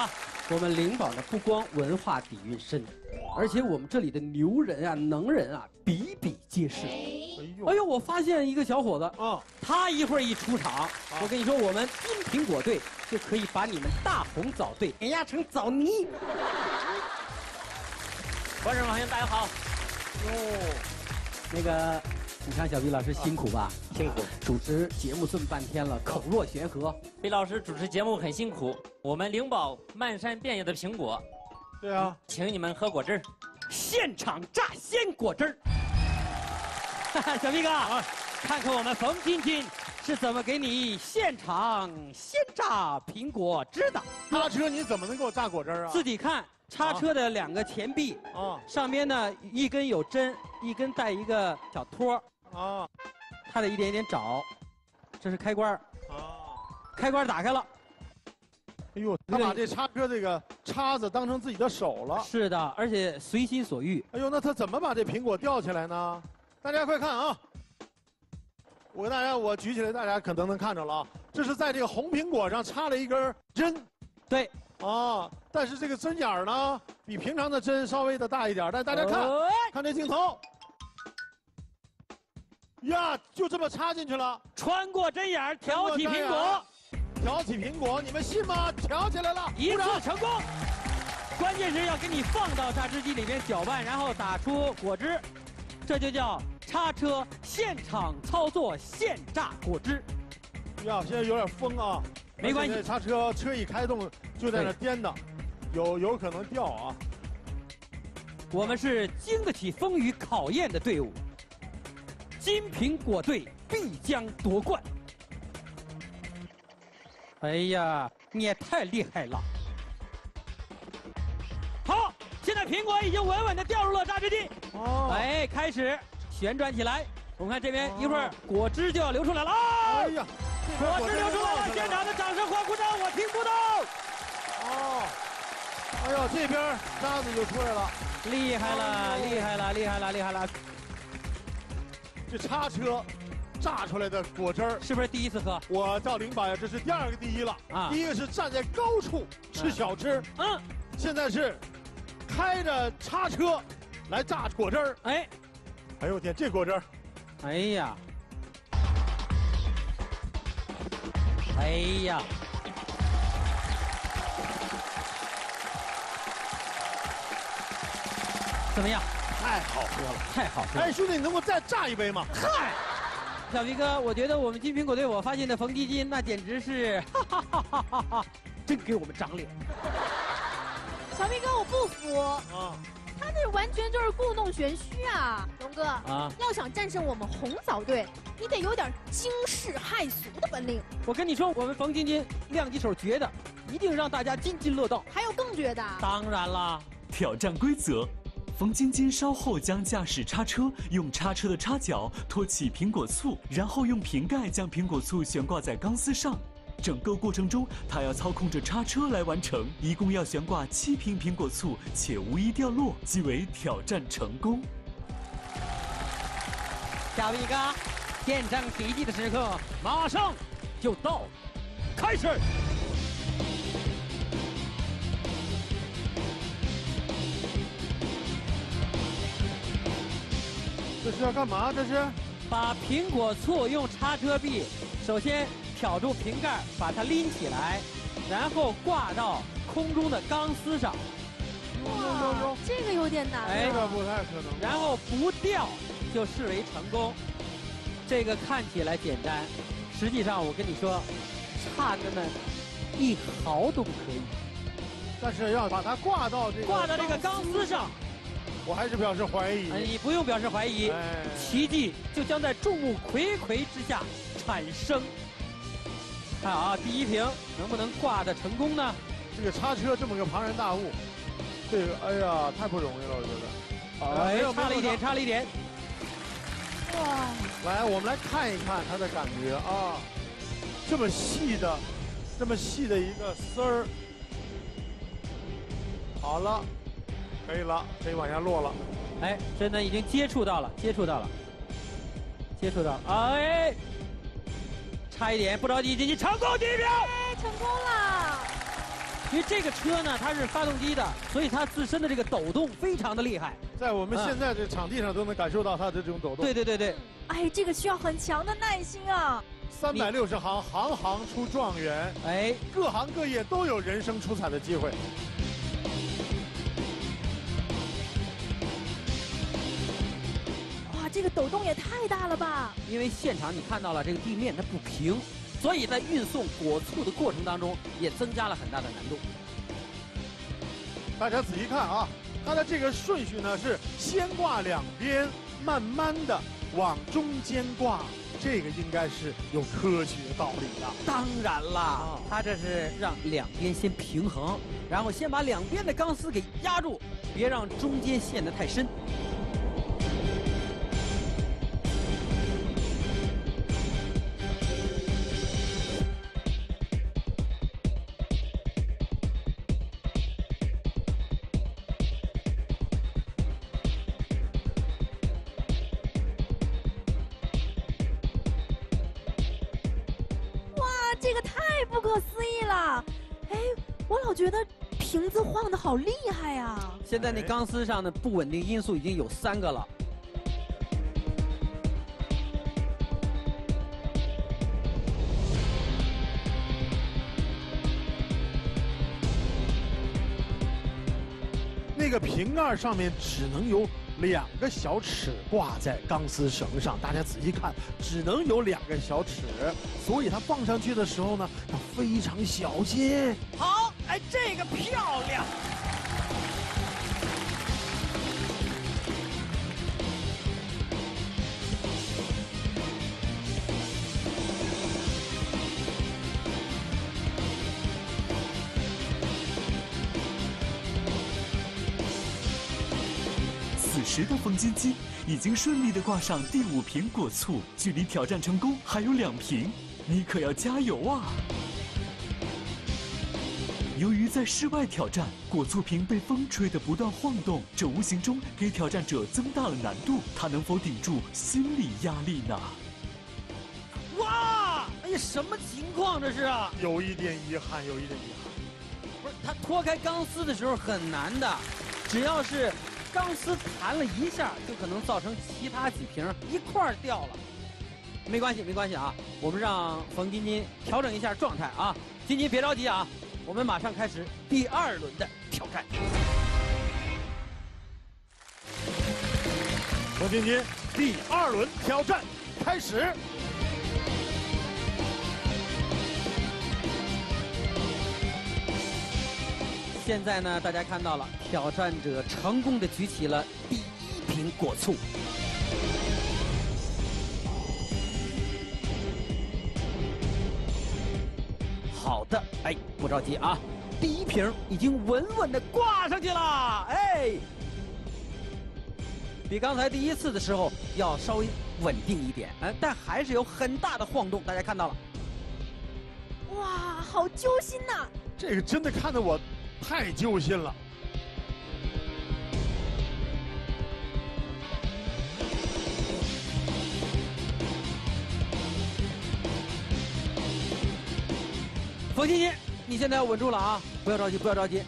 我们灵宝呢不光文化底蕴深，而且我们这里的牛人啊、能人啊比比皆是。哎呦，我发现一个小伙子
啊，
他一会儿一出场，我跟你说，我们金苹果队就可以把你们大红枣队碾压成枣泥。观众朋友，大家好。哟，那个，你看小毕老师辛苦吧？
辛苦。
主持节目这么半天了，口若悬河。
毕老师主持节目很辛苦，我们灵宝漫山遍野的苹果，
对啊，
请你们喝果汁儿，
现场榨鲜果汁儿。<laughs> 小毕哥，看看我们冯晶晶是怎么给你现场鲜榨苹果汁的。
叉车你怎么能给我榨果汁儿啊？
自己看，叉车的两个前臂
啊，
上边呢一根有针，一根带一个小托儿
啊，
他得一点一点找。这是开关儿
啊，
开关打开了。
哎呦，他把这叉车这个叉子当成自己的手了。
是的，而且随心所欲。
哎呦，那他怎么把这苹果吊起来呢？大家快看啊！我给大家，我举起来，大家可能能看着了啊。这是在这个红苹果上插了一根针，
对，
啊，但是这个针眼儿呢，比平常的针稍微的大一点儿。但大家看，看这镜头，呀，就这么插进去了，
穿过针眼儿挑起苹果，
挑起苹果，你们信吗？挑起来了，
一次成功。关键是要给你放到榨汁机里边搅拌，然后打出果汁，这就叫叉车现场操作现榨果汁。
呀，现在有点风啊，
没关系
叉车车一开动就在那颠的，有有可能掉啊。
我们是经得起风雨考验的队伍，金苹果队必将夺冠。哎呀，你也太厉害了！好，现在苹果已经稳稳的掉入了榨汁机。
哦，
哎，开始旋转起来。我们看这边，一会儿果汁就要流出来了。
哎呀，
果汁流出来了，现场的掌声欢呼声我听不到。
哦，哎呦，这边渣子就出来了，
厉害了，厉害了，厉害了，厉害了！
这叉车榨出来的果汁儿
是不是第一次喝？
我到灵宝呀，这是第二个第一了
啊
第一个是站在高处吃小吃，
嗯，
现在是开着叉车来榨果汁儿。
哎，
哎呦我天，这果汁儿，
哎呀，哎呀，怎么样？
太好喝了，
太好喝了！
哎，兄弟，你能够再榨一杯吗？
嗨，小皮哥，我觉得我们金苹果队，我发现的冯基金那简直是，哈哈哈哈哈哈，真给我们长脸。
小明哥，我不服，
啊，
他这完全就是故弄玄虚啊！龙哥，
啊
要想战胜我们红枣队，你得有点惊世骇俗的本领，
我跟你说，我们冯晶晶亮几手绝的，一定让大家津津乐道。
还有更绝的。
当然啦，
挑战规则：冯晶晶稍后将驾驶叉车，用叉车的叉脚托起苹果醋，然后用瓶盖将苹果醋悬挂在钢丝上。整个过程中，他要操控着叉车来完成，一共要悬挂七瓶苹果醋，且无一掉落，即为挑战成功。
小一哥，见证奇迹的时刻马上就到，开始。
这是要干嘛？这是
把苹果醋用叉车臂，首先挑住瓶盖，把它拎起来，然后挂到空中的钢丝上，
哇，这个有点难。
哎
这个不太可能。
然后不掉就视为成功。这个看起来简单，实际上我跟你说，差那么一毫都不可以。
但是要把它挂到这个
挂到这个钢丝上，
我还是表示怀疑。
哎，你不用表示怀疑，
哎
奇迹就将在众目睽睽之下产生。看啊，第一瓶能不能挂的成功呢？
这个叉车这么个庞然大物，这个哎呀太不容易了，我觉得。
哎
没有，
差了一点，差了一点。
哇，
来，我们来看一看它的感觉啊，这么细的，这么细的一个丝儿，好了，可以了，可以往下落了。
哎，真的已经接触到了，接触到了，接触到了，哎，差一点，不着急，进去成功第一秒。
哎，成功了！
因为这个车呢，它是发动机的，所以它自身的这个抖动非常的厉害。
在我们现在这场地上都能感受到它的这种抖动。
对对对对，
哎，这个需要很强的耐心啊！
三百六十行，行行出状元。
哎，
各行各业都有人生出彩的机会。
哇，这个抖动也太大了吧！
因为现场你看到了这个地面它不平，所以在运送果醋的过程当中也增加了很大的难度。
大家仔细看啊，它的这个顺序呢是先挂两边，慢慢的往中间挂，这个应该是有科学道理的。
当然啦，它这是让两边先平衡，然后先把两边的钢丝给压住，别让中间陷得太深。现在那钢丝上的不稳定因素已经有三个了。
那个瓶盖上面只能有两个小齿挂在钢丝绳上，大家仔细看，只能有两个小齿，所以它放上去的时候呢，要非常小心。
好，哎，这个漂亮。
此时的冯晶晶已经顺利的挂上第五瓶果醋，距离挑战成功还有两瓶，你可要加油啊！由于在室外挑战，果醋瓶被风吹得不断晃动，这无形中给挑战者增大了难度。他能否顶住心理压力呢？
哇！哎呀，什么情况这是啊？
有一点遗憾，有一点遗憾。
不是，他脱开钢丝的时候很难的，只要是钢丝弹了一下，就可能造成其他几瓶一块儿掉了。没关系，没关系啊，我们让冯晶晶调整一下状态啊。晶晶别着急啊，我们马上开始第二轮的挑战。
冯晶晶，第二轮挑战开始。
现在呢，大家看到了，挑战者成功的举起了第一瓶果醋。好的，哎，不着急啊，第一瓶已经稳稳的挂上去了，哎，比刚才第一次的时候要稍微稳定一点，哎，但还是有很大的晃动，大家看到了。
哇，好揪心呐、
这个真的看得我太揪心了。
冯欣欣，你现在要稳住了啊！不要着急，不要着急。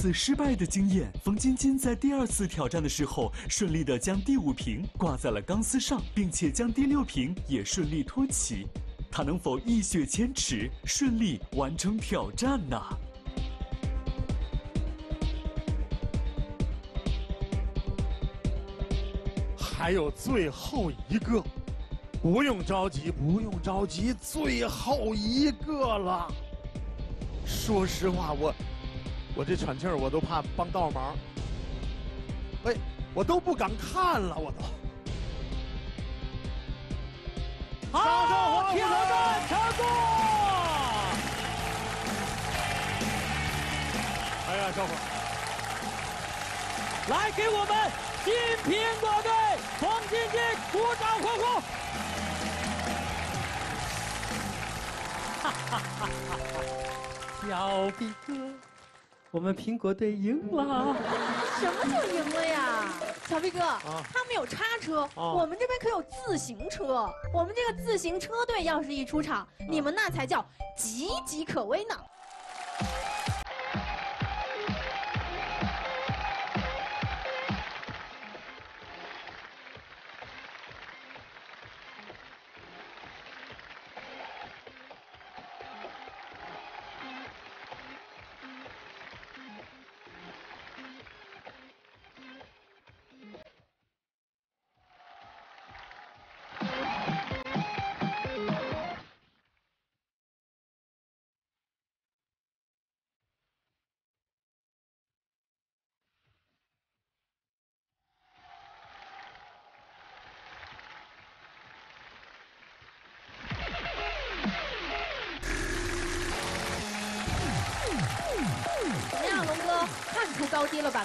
次失败的经验，冯晶晶在第二次挑战的时候，顺利的将第五瓶挂在了钢丝上，并且将第六瓶也顺利托起。她能否一雪前耻，顺利完成挑战呢？
还有最后一个，不用着急，不用着急，最后一个了。说实话，我我这喘气儿，我都怕帮倒忙。哎，我都不敢看了，我都。
好，挑战成功！
哎呀，小伙，
来给我们金苹果队黄金金鼓掌欢呼！<laughs> 哈哈哈哈哈！小兵哥，我们苹果队赢了。
什么就赢了呀？小飞哥，他们有叉车，
啊
我们这边可有自行车。我们这个自行车队要是一出场，你们那才叫岌岌可危呢。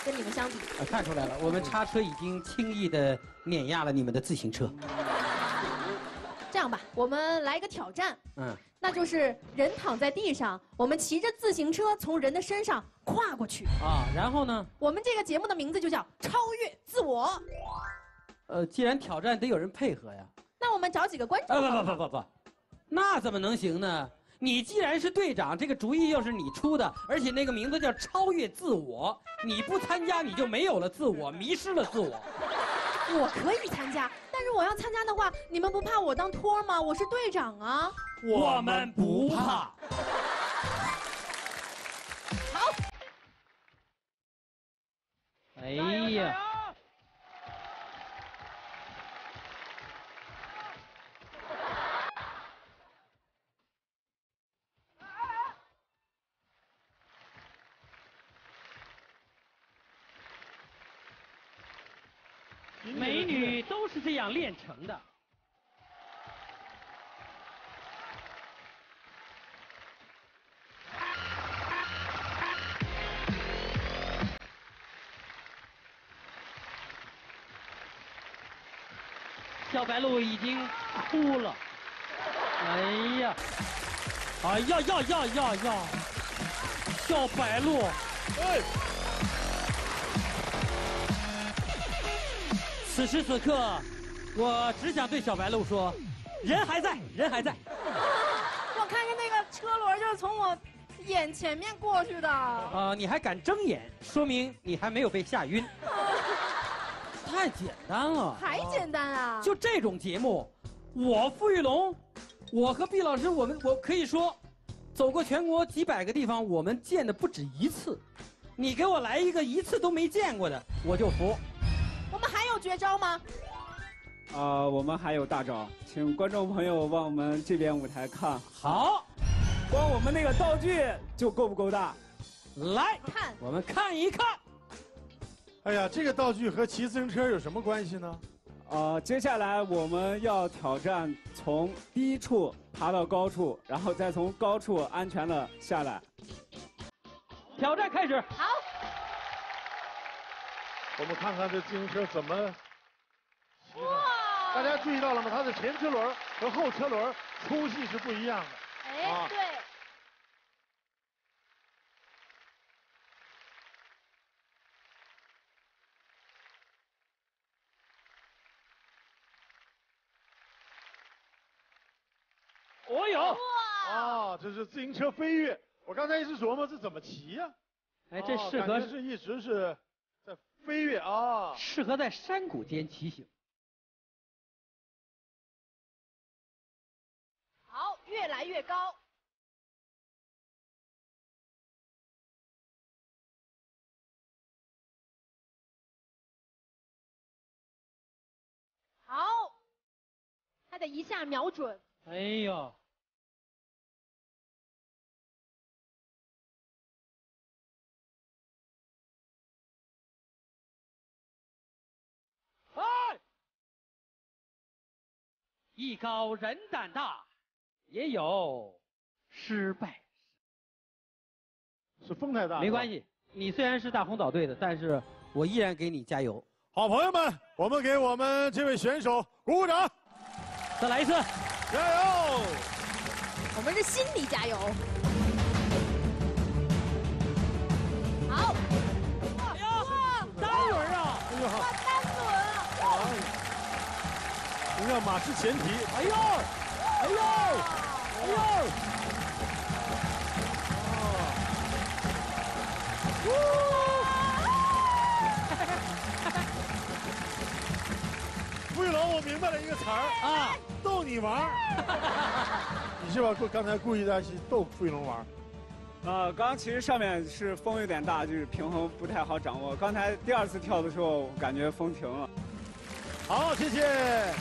跟你们相比，
啊，看出来了，我们叉车已经轻易的碾压了你们的自行车。
这样吧，我们来一个挑战，
嗯，
那就是人躺在地上，我们骑着自行车从人的身上跨过去。
啊，然后呢？
我们这个节目的名字就叫“超越自我
呃，既然挑战得有人配合呀。”。
那我们找几个观众。
啊不不不不不，那怎么能行呢？你既然是队长，这个主意又是你出的，而且那个名字叫超越自我，你不参加你就没有了自我，迷失了自我。
我可以参加，但是我要参加的话，你们不怕我当托儿吗？我是队长啊。
我们不怕。
好。
哎呀。美女都是这练成的。小白鹿已经哭了。哎呀！哎呀呀呀呀呀！小白鹿，哎。此时此刻，我只想对小白鹿说：人还在，人还在。<laughs>
我看见那个车轮就是从我眼前面过去的。
啊、你还敢睁眼，说明你还没有被吓晕。<laughs> 太简单了。
还简单啊！
就这种节目，我傅玉龙，我和毕老师，我们我可以说，走过全国几百个地方，我们见的不止一次。你给我来一个一次都没见过的，我就服。
我们还有绝招吗？
啊、我们还有大招，请观众朋友往我们这边舞台看。
好，
光我们那个道具就够不够大？
来
看，
我们看一看。
哎呀，这个道具和骑自行车有什么关系呢？
啊，接下来我们要挑战从低处爬到高处，然后再从高处安全的下来。
挑战开始。
好。
我们看看这自行车怎么骑的。大家注意到了吗？它的前车轮和后车轮粗细是不一样的。
哎，
啊
对。
哦哟，
啊，这是自行车飞跃。我刚才一直琢磨这怎么骑呀、
哎，这
哦
适合
是一直是在飞跃啊。
适合在山谷间骑行。
越来越高。好，他得一下瞄准。
哎呦，哎，艺高人胆大，也有失败。
是风太大。
没关系，你虽然是大红岛队的，但是我依然给你加油。
好朋友们，我们给我们这位选手鼓鼓掌，
再来一次，
加油！
我们是心里加油。好。哇！
单轮啊！
哎呦，
哇，单轮啊！
人家马失前蹄。
哎呦，哎呦，哎呦！
傅玉龙，我明白了一个词儿
啊，
逗你玩儿。<laughs> 你是吧？故刚才故意在逗傅玉龙玩儿。
啊，刚刚其实上面是风有点大，就是平衡不太好掌握。刚才第二次跳的时候，感觉风停了。
好，谢谢。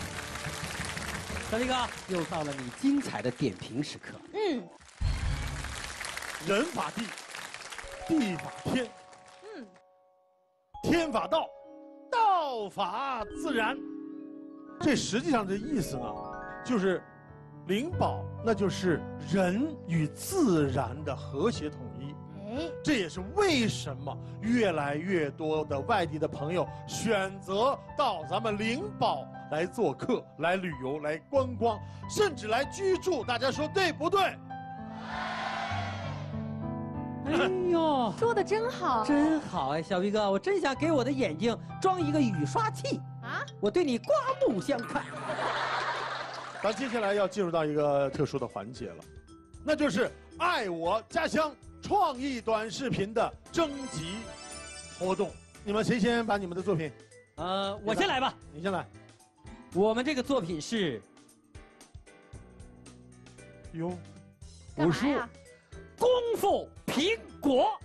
小林哥，又到了你精彩的点评时刻。
嗯，
人法地，地法天，
嗯，
天法道，道法自然。这实际上这意思呢，就是灵宝，那就是人与自然的和谐统一。
哎，
这也是为什么越来越多的外地的朋友选择到咱们灵宝来做客、来旅游、来观光，甚至来居住。大家说对不对？
哎呦，<laughs>
说的真好，
真好哎，小皮哥，我真想给我的眼睛装一个雨刷器
啊！
我对你刮目相看。
咱接下来要进入到一个特殊的环节了，那就是“爱我家乡”创意短视频的征集活动。你们谁先把你们的作品？
呃，我先来吧。
你先来。
我们这个作品是，
哟，
武术，
功夫苹果。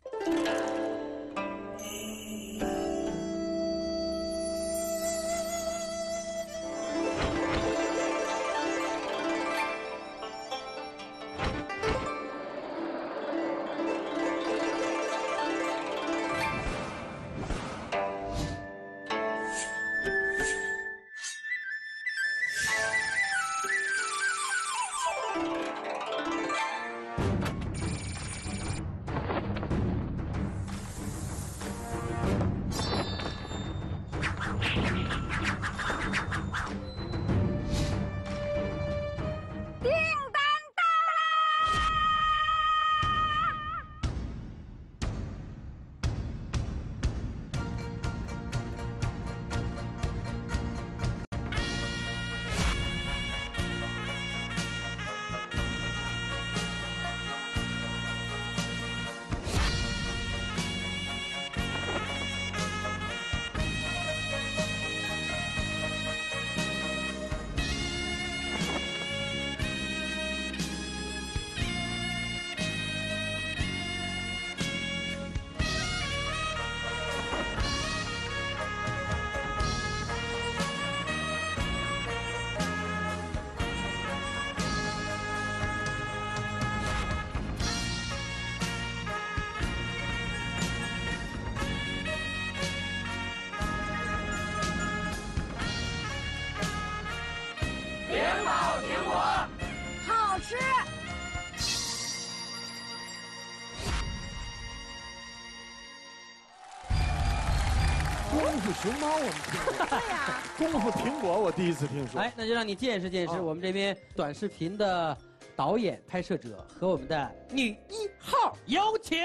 功夫苹果我第一次听说。
哎，那就让你见识见识我们这边短视频的导演、拍摄者和我们的女一号，有请。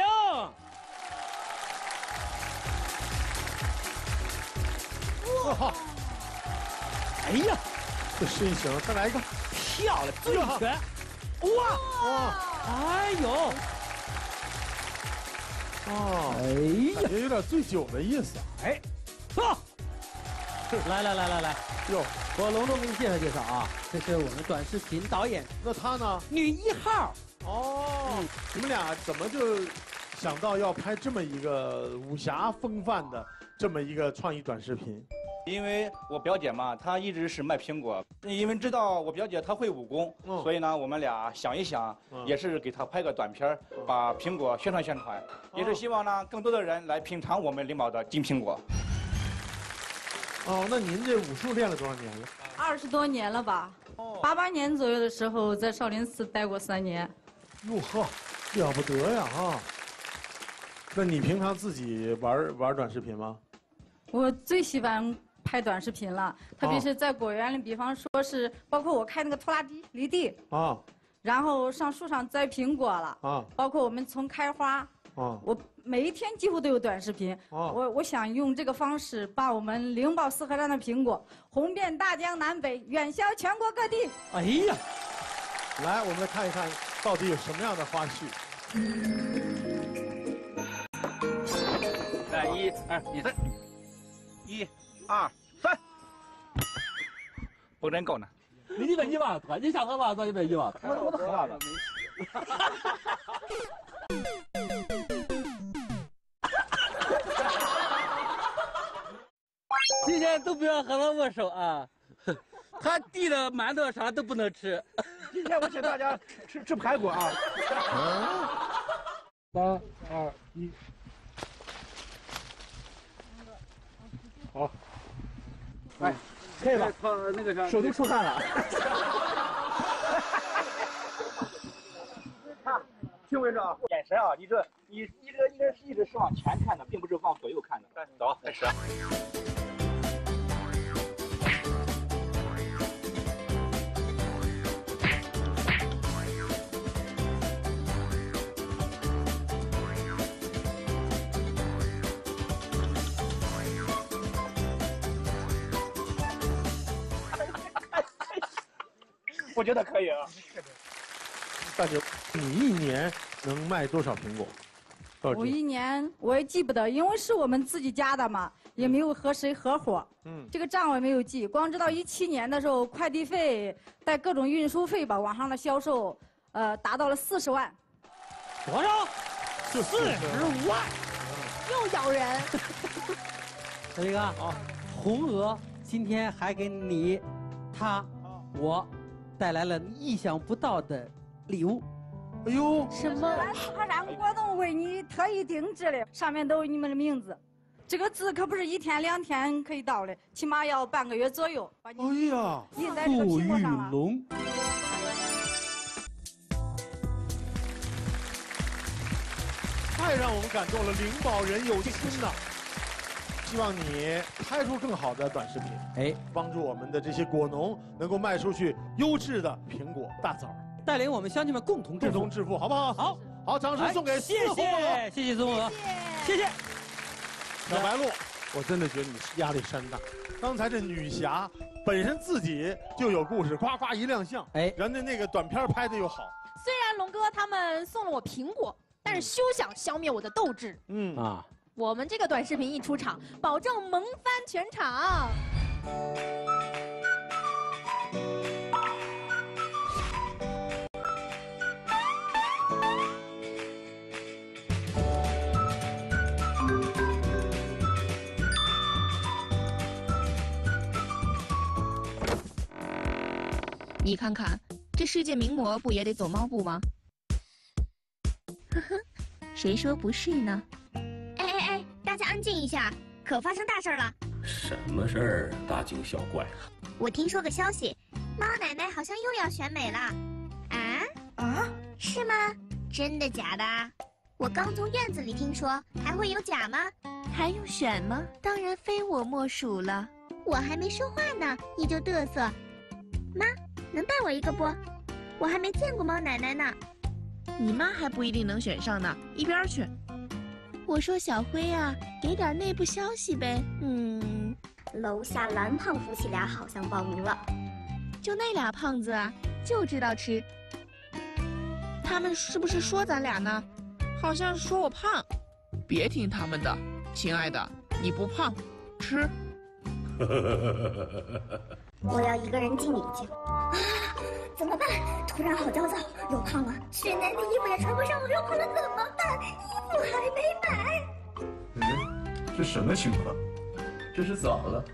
哇！
哎呀，
这身形，再来一个，
漂亮，醉拳，哇
哇！
哎呦，
哦，
哎
感觉有点醉酒的意思。
哎，走，<laughs> 来来来来来，
哟，
我隆重给你介绍介绍啊，这是我们短视频导演，
那她呢？
女一号。
哦，你们俩怎么就想到要拍这么一个武侠风范的这么一个创意短视频？
因为我表姐嘛，她一直是卖苹果，因为知道我表姐她会武功，所以呢，我们俩想一想，也是给她拍个短片儿把苹果宣传宣传，也是希望呢，更多的人来品尝我们灵宝的金苹果。
哦，那您这武术练了多少年了？
二十多年了吧？哦八八年左右的时候，在少林寺待过三年。
哟呵，了不得呀啊！那你平常自己玩玩短视频吗？
我最喜欢拍短视频了，特别是在果园里，比方说是包括我开那个拖拉机犁地，
啊
然后上树上摘苹果了，
啊
包括我们从开花，
啊！
我每一天几乎都有短视频。
哦
我我想用这个方式把我们灵宝四合山的苹果红遍大江南北，远销全国各地。
哎呀，
来，我们来看一看到底有什么样的花絮。
来，一二，你三，一二三，不真够呢。
你一百一吧，你想干嘛？咱一百一吧，我 <laughs> 我都喝了。
今天都不要和他握手啊！<laughs> 他递的馒头啥都不能吃。
今天我请大家吃吃排骨啊！
三二一，好，
哎，可以吧？
那个啥，
手都出汗了。<laughs> 听我说啊，眼神神啊！你这你你这应该是一直是往前看的，并不是往左右看的。走，开始。我觉得可以啊。
大姐，你一年能卖多少苹果？
我？一年我也记不得，因为是我们自己家的嘛，也没有和谁合伙。
嗯
这个账我也没有记，光知道一七年的时候，快递费带各种运输费吧，网上的销售，呃，达到了四十万。
多少？
就
四十万。
又咬人。
小李哥，啊，红鹅今天还给你、他、我带来了意想不到的礼物。
哎呦，
什么？特产果冻为你特意定制的，上面都有你们的名字。这个字可不是一天两天可以到的，起码要半个月左右。哎
呀，
印在这个苹果上了。
龙。
太让我们感动了，灵宝人有心呐！希望你拍出更好的短视频，
哎，
帮助我们的这些果农能够卖出去优质的苹果、大枣，
带领我们乡亲们共同致富。
共同致富，好不好？
好，
好，掌声送给
谢谢，谢谢宋鹅，谢谢。
小白鹿，我真的觉得你压力山大。刚才这女侠本身自己就有故事，呱呱一亮相，
哎，
人家那个短片拍的又好，
虽然龙哥他们送了我苹果，但是休想消灭我的斗志。
嗯
啊，
我们这个短视频一出场，保证萌翻全场。
你看看，这世界名模不也得走猫步吗？呵呵，谁说不是呢？
安静一下，可发生大事了！
什么事儿？大惊小怪。
我听说个消息，猫奶奶好像又要选美了。啊啊，是吗？真的假的？我刚从院子里听说，还会有假吗？
还用选吗？当然非我莫属了。
我还没说话呢，你就嘚瑟。妈，能带我一个不？我还没见过猫奶奶呢。
你妈还不一定能选上呢，一边去。我说小辉啊，给点内部消息呗。
嗯，楼下蓝胖夫妻俩好像报名了。
就那俩胖子啊，就知道吃。他们是不是说咱俩呢？
好像说我胖，别听他们的，亲爱的，你不胖，吃。<laughs>
我要一个人静一静。啊，怎么办？突然好焦躁，又胖了，去年的衣服也穿不上，我又胖了怎么办？衣服还没买。
嗯，这什么情况？这是咋了？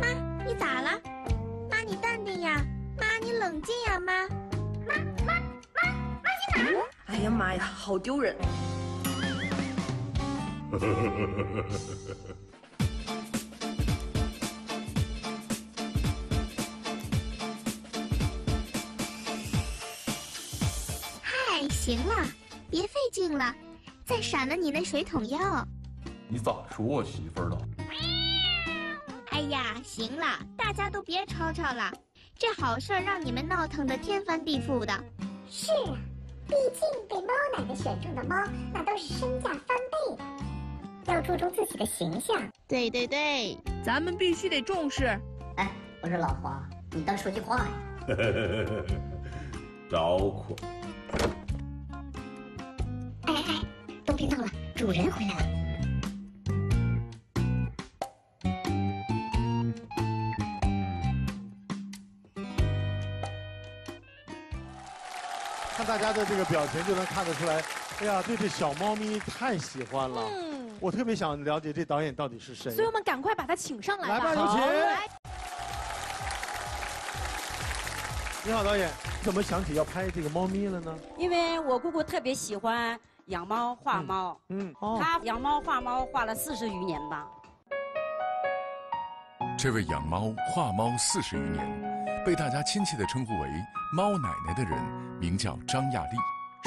妈，你咋了？妈，你淡定呀！妈，你冷静呀！妈，妈妈妈妈，你咋了？
哎呀妈呀，好丢人！<laughs>
行了，别费劲了，再闪了你那水桶腰。
你咋说我媳妇儿了？
哎呀，行了，大家都别吵吵了，这好事儿让你们闹腾的天翻地覆的。
是啊，毕竟被猫奶奶选中的猫，那都是身价翻倍的，要注重自己的形象。
对对对，
咱们必须得重视。
哎，我说老黄，你倒说句话呀！<laughs>
着火！
哎哎哎，都别闹了，主人回来了。
看大家的这个表情就能看得出来，哎呀，对这小猫咪太喜欢了。
嗯，
我特别想了解这导演到底是谁。
所以我们赶快把他请上来
来吧，有请。你好，导演，怎么想起要拍这个猫咪了呢？
因为我姑姑特别喜欢养猫画猫，
嗯，
他养猫画猫画了四十余年吧。
这位养猫画猫四十余年，被大家亲切地称呼为“猫奶奶”的人，名叫张亚丽，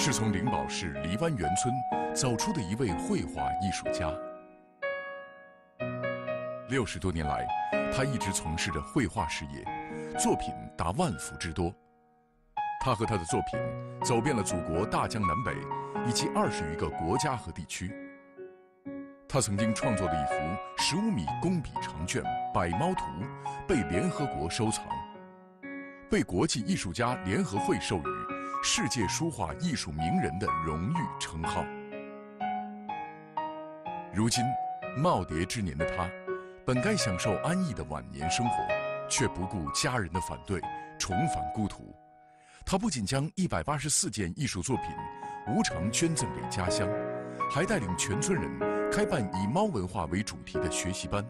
是从灵宝市梨湾园村走出的一位绘画艺术家。六十多年来，他一直从事着绘画事业，作品达万幅之多。他和他的作品走遍了祖国大江南北，以及二十余个国家和地区。他曾经创作的一幅十五米工笔长卷《百猫图》，被联合国收藏，被国际艺术家联合会授予“世界书画艺术名人”的荣誉称号。如今，耄耋之年的他，本该享受安逸的晚年生活，却不顾家人的反对，重返故土。他不仅将一百八十四件艺术作品无偿捐赠给家乡，还带领全村人开办以猫文化为主题的学习班，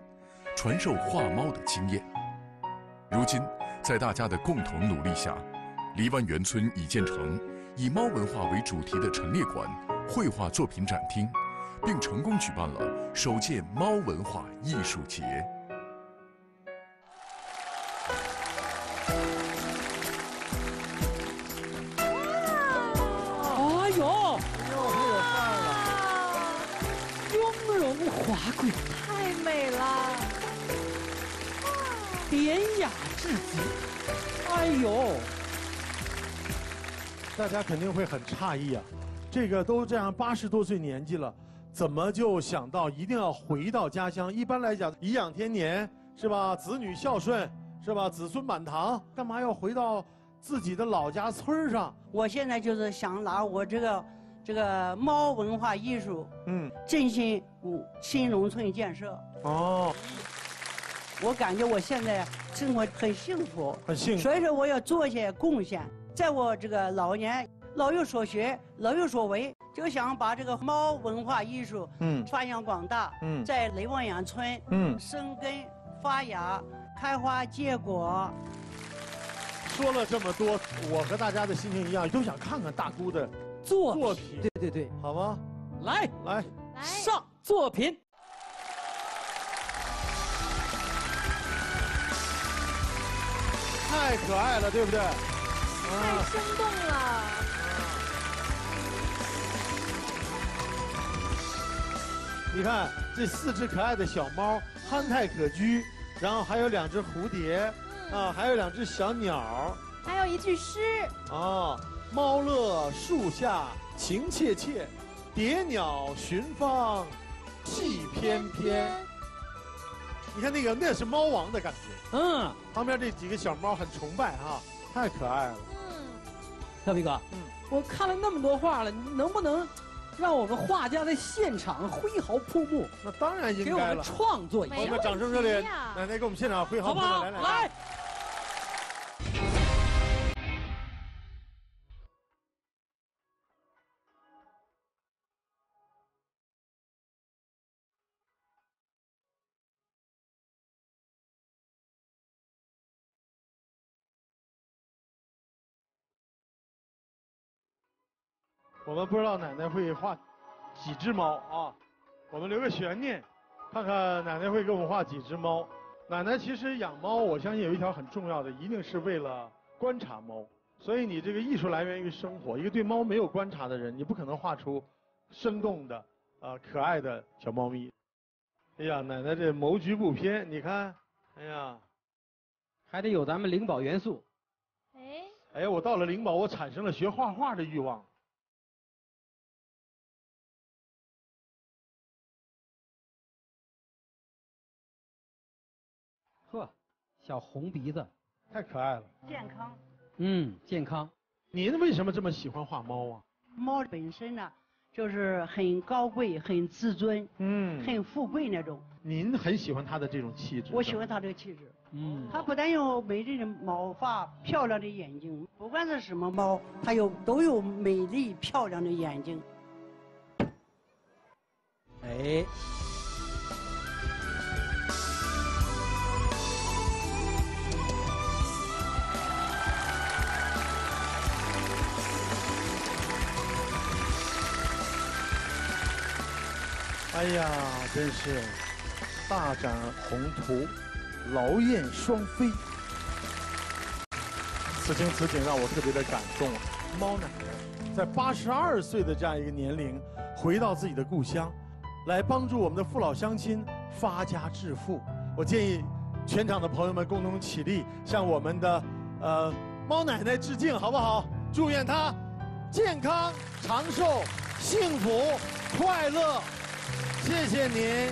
传授画猫的经验。如今，在大家的共同努力下，梨湾园村已建成以猫文化为主题的陈列馆、绘画作品展厅，并成功举办了首届猫文化艺术节。
容华贵，
太美了，
典雅至极。哎呦，
大家肯定会很诧异啊，这个都这样八十多岁年纪了，怎么就想到一定要回到家乡？一般来讲，颐养天年是吧？子女孝顺是吧？子孙满堂，干嘛要回到自己的老家村儿上？
我现在就是想拿我这个这个猫文化艺术，
嗯，
振兴嗯新农村建设。
哦，
我感觉我现在生活很幸福，
很幸福。
所以说我要做一些贡献，在我这个老年老有所学，老有所为，就想把这个猫文化艺术
嗯。
发扬广大，
嗯。
在雷望阳村
嗯。
生根发芽、开花结果。
说了这么多，我和大家的心情一样，都想看看大姑的
作
作品，
对对对，
好吗？
来
来
上作品。
太可爱了，对不对？
太
啊，
生动了。
你看这四只可爱的小猫，憨态可掬，然后还有两只蝴蝶，啊，还有两只小鸟，
还有一句诗，
啊，猫乐树下情切切，蝶鸟寻芳戏翩翩。你看那个，那是猫王的感觉。
嗯，
旁边这几个小猫很崇拜哈，太可爱了。
嗯小皮哥，嗯，我看了那么多画了，你能不能让我们画家在现场挥毫泼墨？
那当然应该了
给我们。创作一下。
我们掌声热烈，奶奶给我们现场挥毫泼墨，来。我们不知道奶奶会画几只猫啊，我们留个悬念，看看奶奶会给我们画几只猫。奶奶其实养猫，我相信有一条很重要的，一定是为了观察猫。所以你这个艺术来源于生活，一个对猫没有观察的人，你不可能画出生动的、呃可爱的小猫咪。哎呀，奶奶这谋局不偏，你看，哎呀，
还得有咱们灵宝元素。
哎，
哎呀，我到了灵宝，我产生了学画画的欲望。
小红鼻子，
太可爱了。
健康。
嗯，健康。
您为什么这么喜欢画猫啊？
猫本身呢，就是很高贵、很自尊、
嗯，
很富贵那种。
您很喜欢它的这种气质。
我喜欢它这个气质。
嗯，
它不但有美丽的毛发、漂亮的眼睛，不管是什么猫，它有都有美丽漂亮的眼睛。
哎，
哎呀，真是大展宏图，劳燕双飞。此情此景让我特别的感动。猫奶奶在八十二岁的这样一个年龄，回到自己的故乡，来帮助我们的父老乡亲发家致富。我建议全场的朋友们共同起立，向我们的呃猫奶奶致敬，好不好？祝愿她健康长寿、幸福快乐。谢谢您。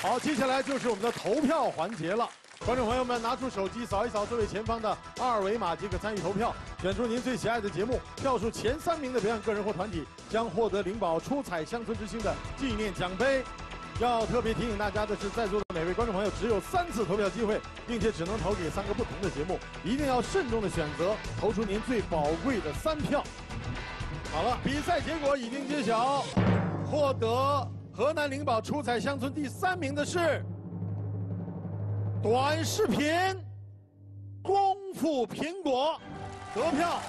好，接下来就是我们的投票环节了。观众朋友们，拿出手机扫一扫座位前方的二维码即可参与投票，选出您最喜爱的节目。票数前三名的表演个人或团体将获得灵宝出彩乡村之星的纪念奖杯。要特别提醒大家的是，在座的每位观众朋友只有三次投票机会，并且只能投给三个不同的节目，一定要慎重的选择，投出您最宝贵的三票。好了，比赛结果已经揭晓，获得河南灵宝出彩乡村第三名的是。短视频功夫苹果得票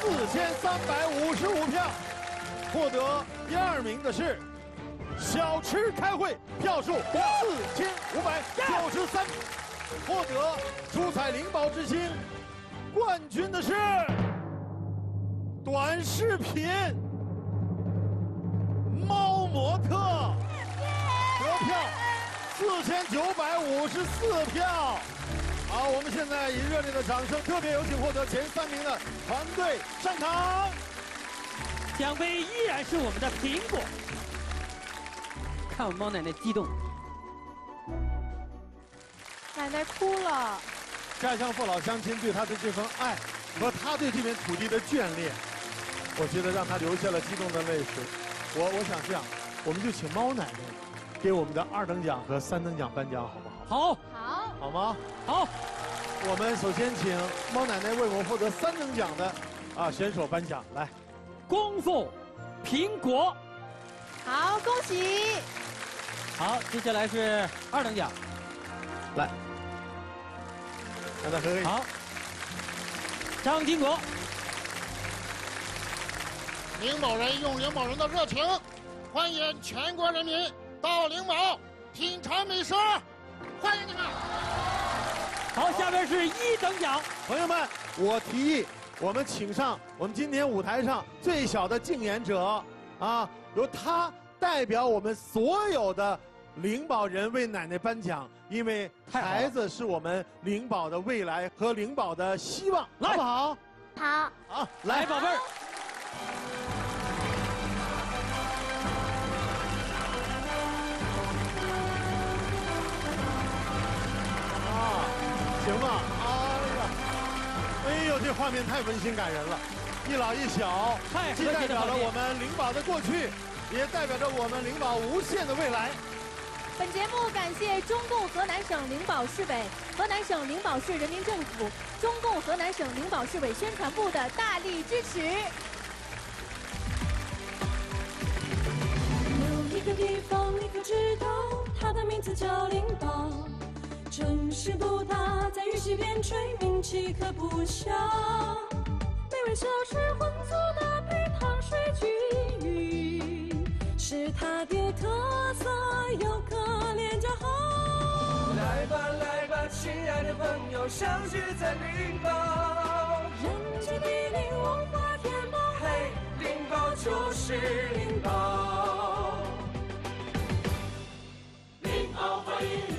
四千三百五十五票，获得第二名的是小吃开会票数四千五百九十三，获得出彩灵宝之星冠军的是短视频猫模特得票。四千九百五十四票，好，我们现在以热烈的掌声，特别有请获得前三名的团队上场。
奖杯依然是我们的苹果。看我猫奶奶激动，
奶奶哭了。
家乡父老乡亲对她的这份爱和她对这片土地的眷恋，我觉得让她流下了激动的泪水。我我想这样，我们就请猫奶奶。给我们的二等奖和三等奖颁奖，好不
好？
好，好，
好吗？
好。
我们首先请猫奶奶为我们获得三等奖的啊选手颁奖，来，
功夫苹果。
好，恭喜。
好，接下来是二等奖，
来，让他喝。
好，张金国。
灵宝人用灵宝人的热情，欢迎全国人民。到灵宝品尝美食，欢迎你们！
好，下面是一等奖，
朋友们，我提议我们请上我们今天舞台上最小的竞演者，啊，由他代表我们所有的灵宝人为奶奶颁奖，因为孩子是我们灵宝的未来和灵宝的希望，好不好？
好，
好，
来，宝贝儿。
行吧，哎呀，哎呦，这画面太温馨感人了，一老一小，既代表了我们灵宝的过去，也代表着我们灵宝无限的未来。
本节目感谢中共河南省灵宝市委、河南省灵宝市人民政府、中共河南省灵宝市委宣传部的大力支持。
个地方你可知道，它的名字叫灵宝。城市不大，在玉溪边陲，名气可不小。美味小吃荤素搭配糖水均匀，是它的特色，游客脸颊红。
来吧来吧，亲爱的朋友，相聚在灵宝。
人杰地灵，文化天宝。
嘿，灵宝就是灵宝。灵宝欢迎。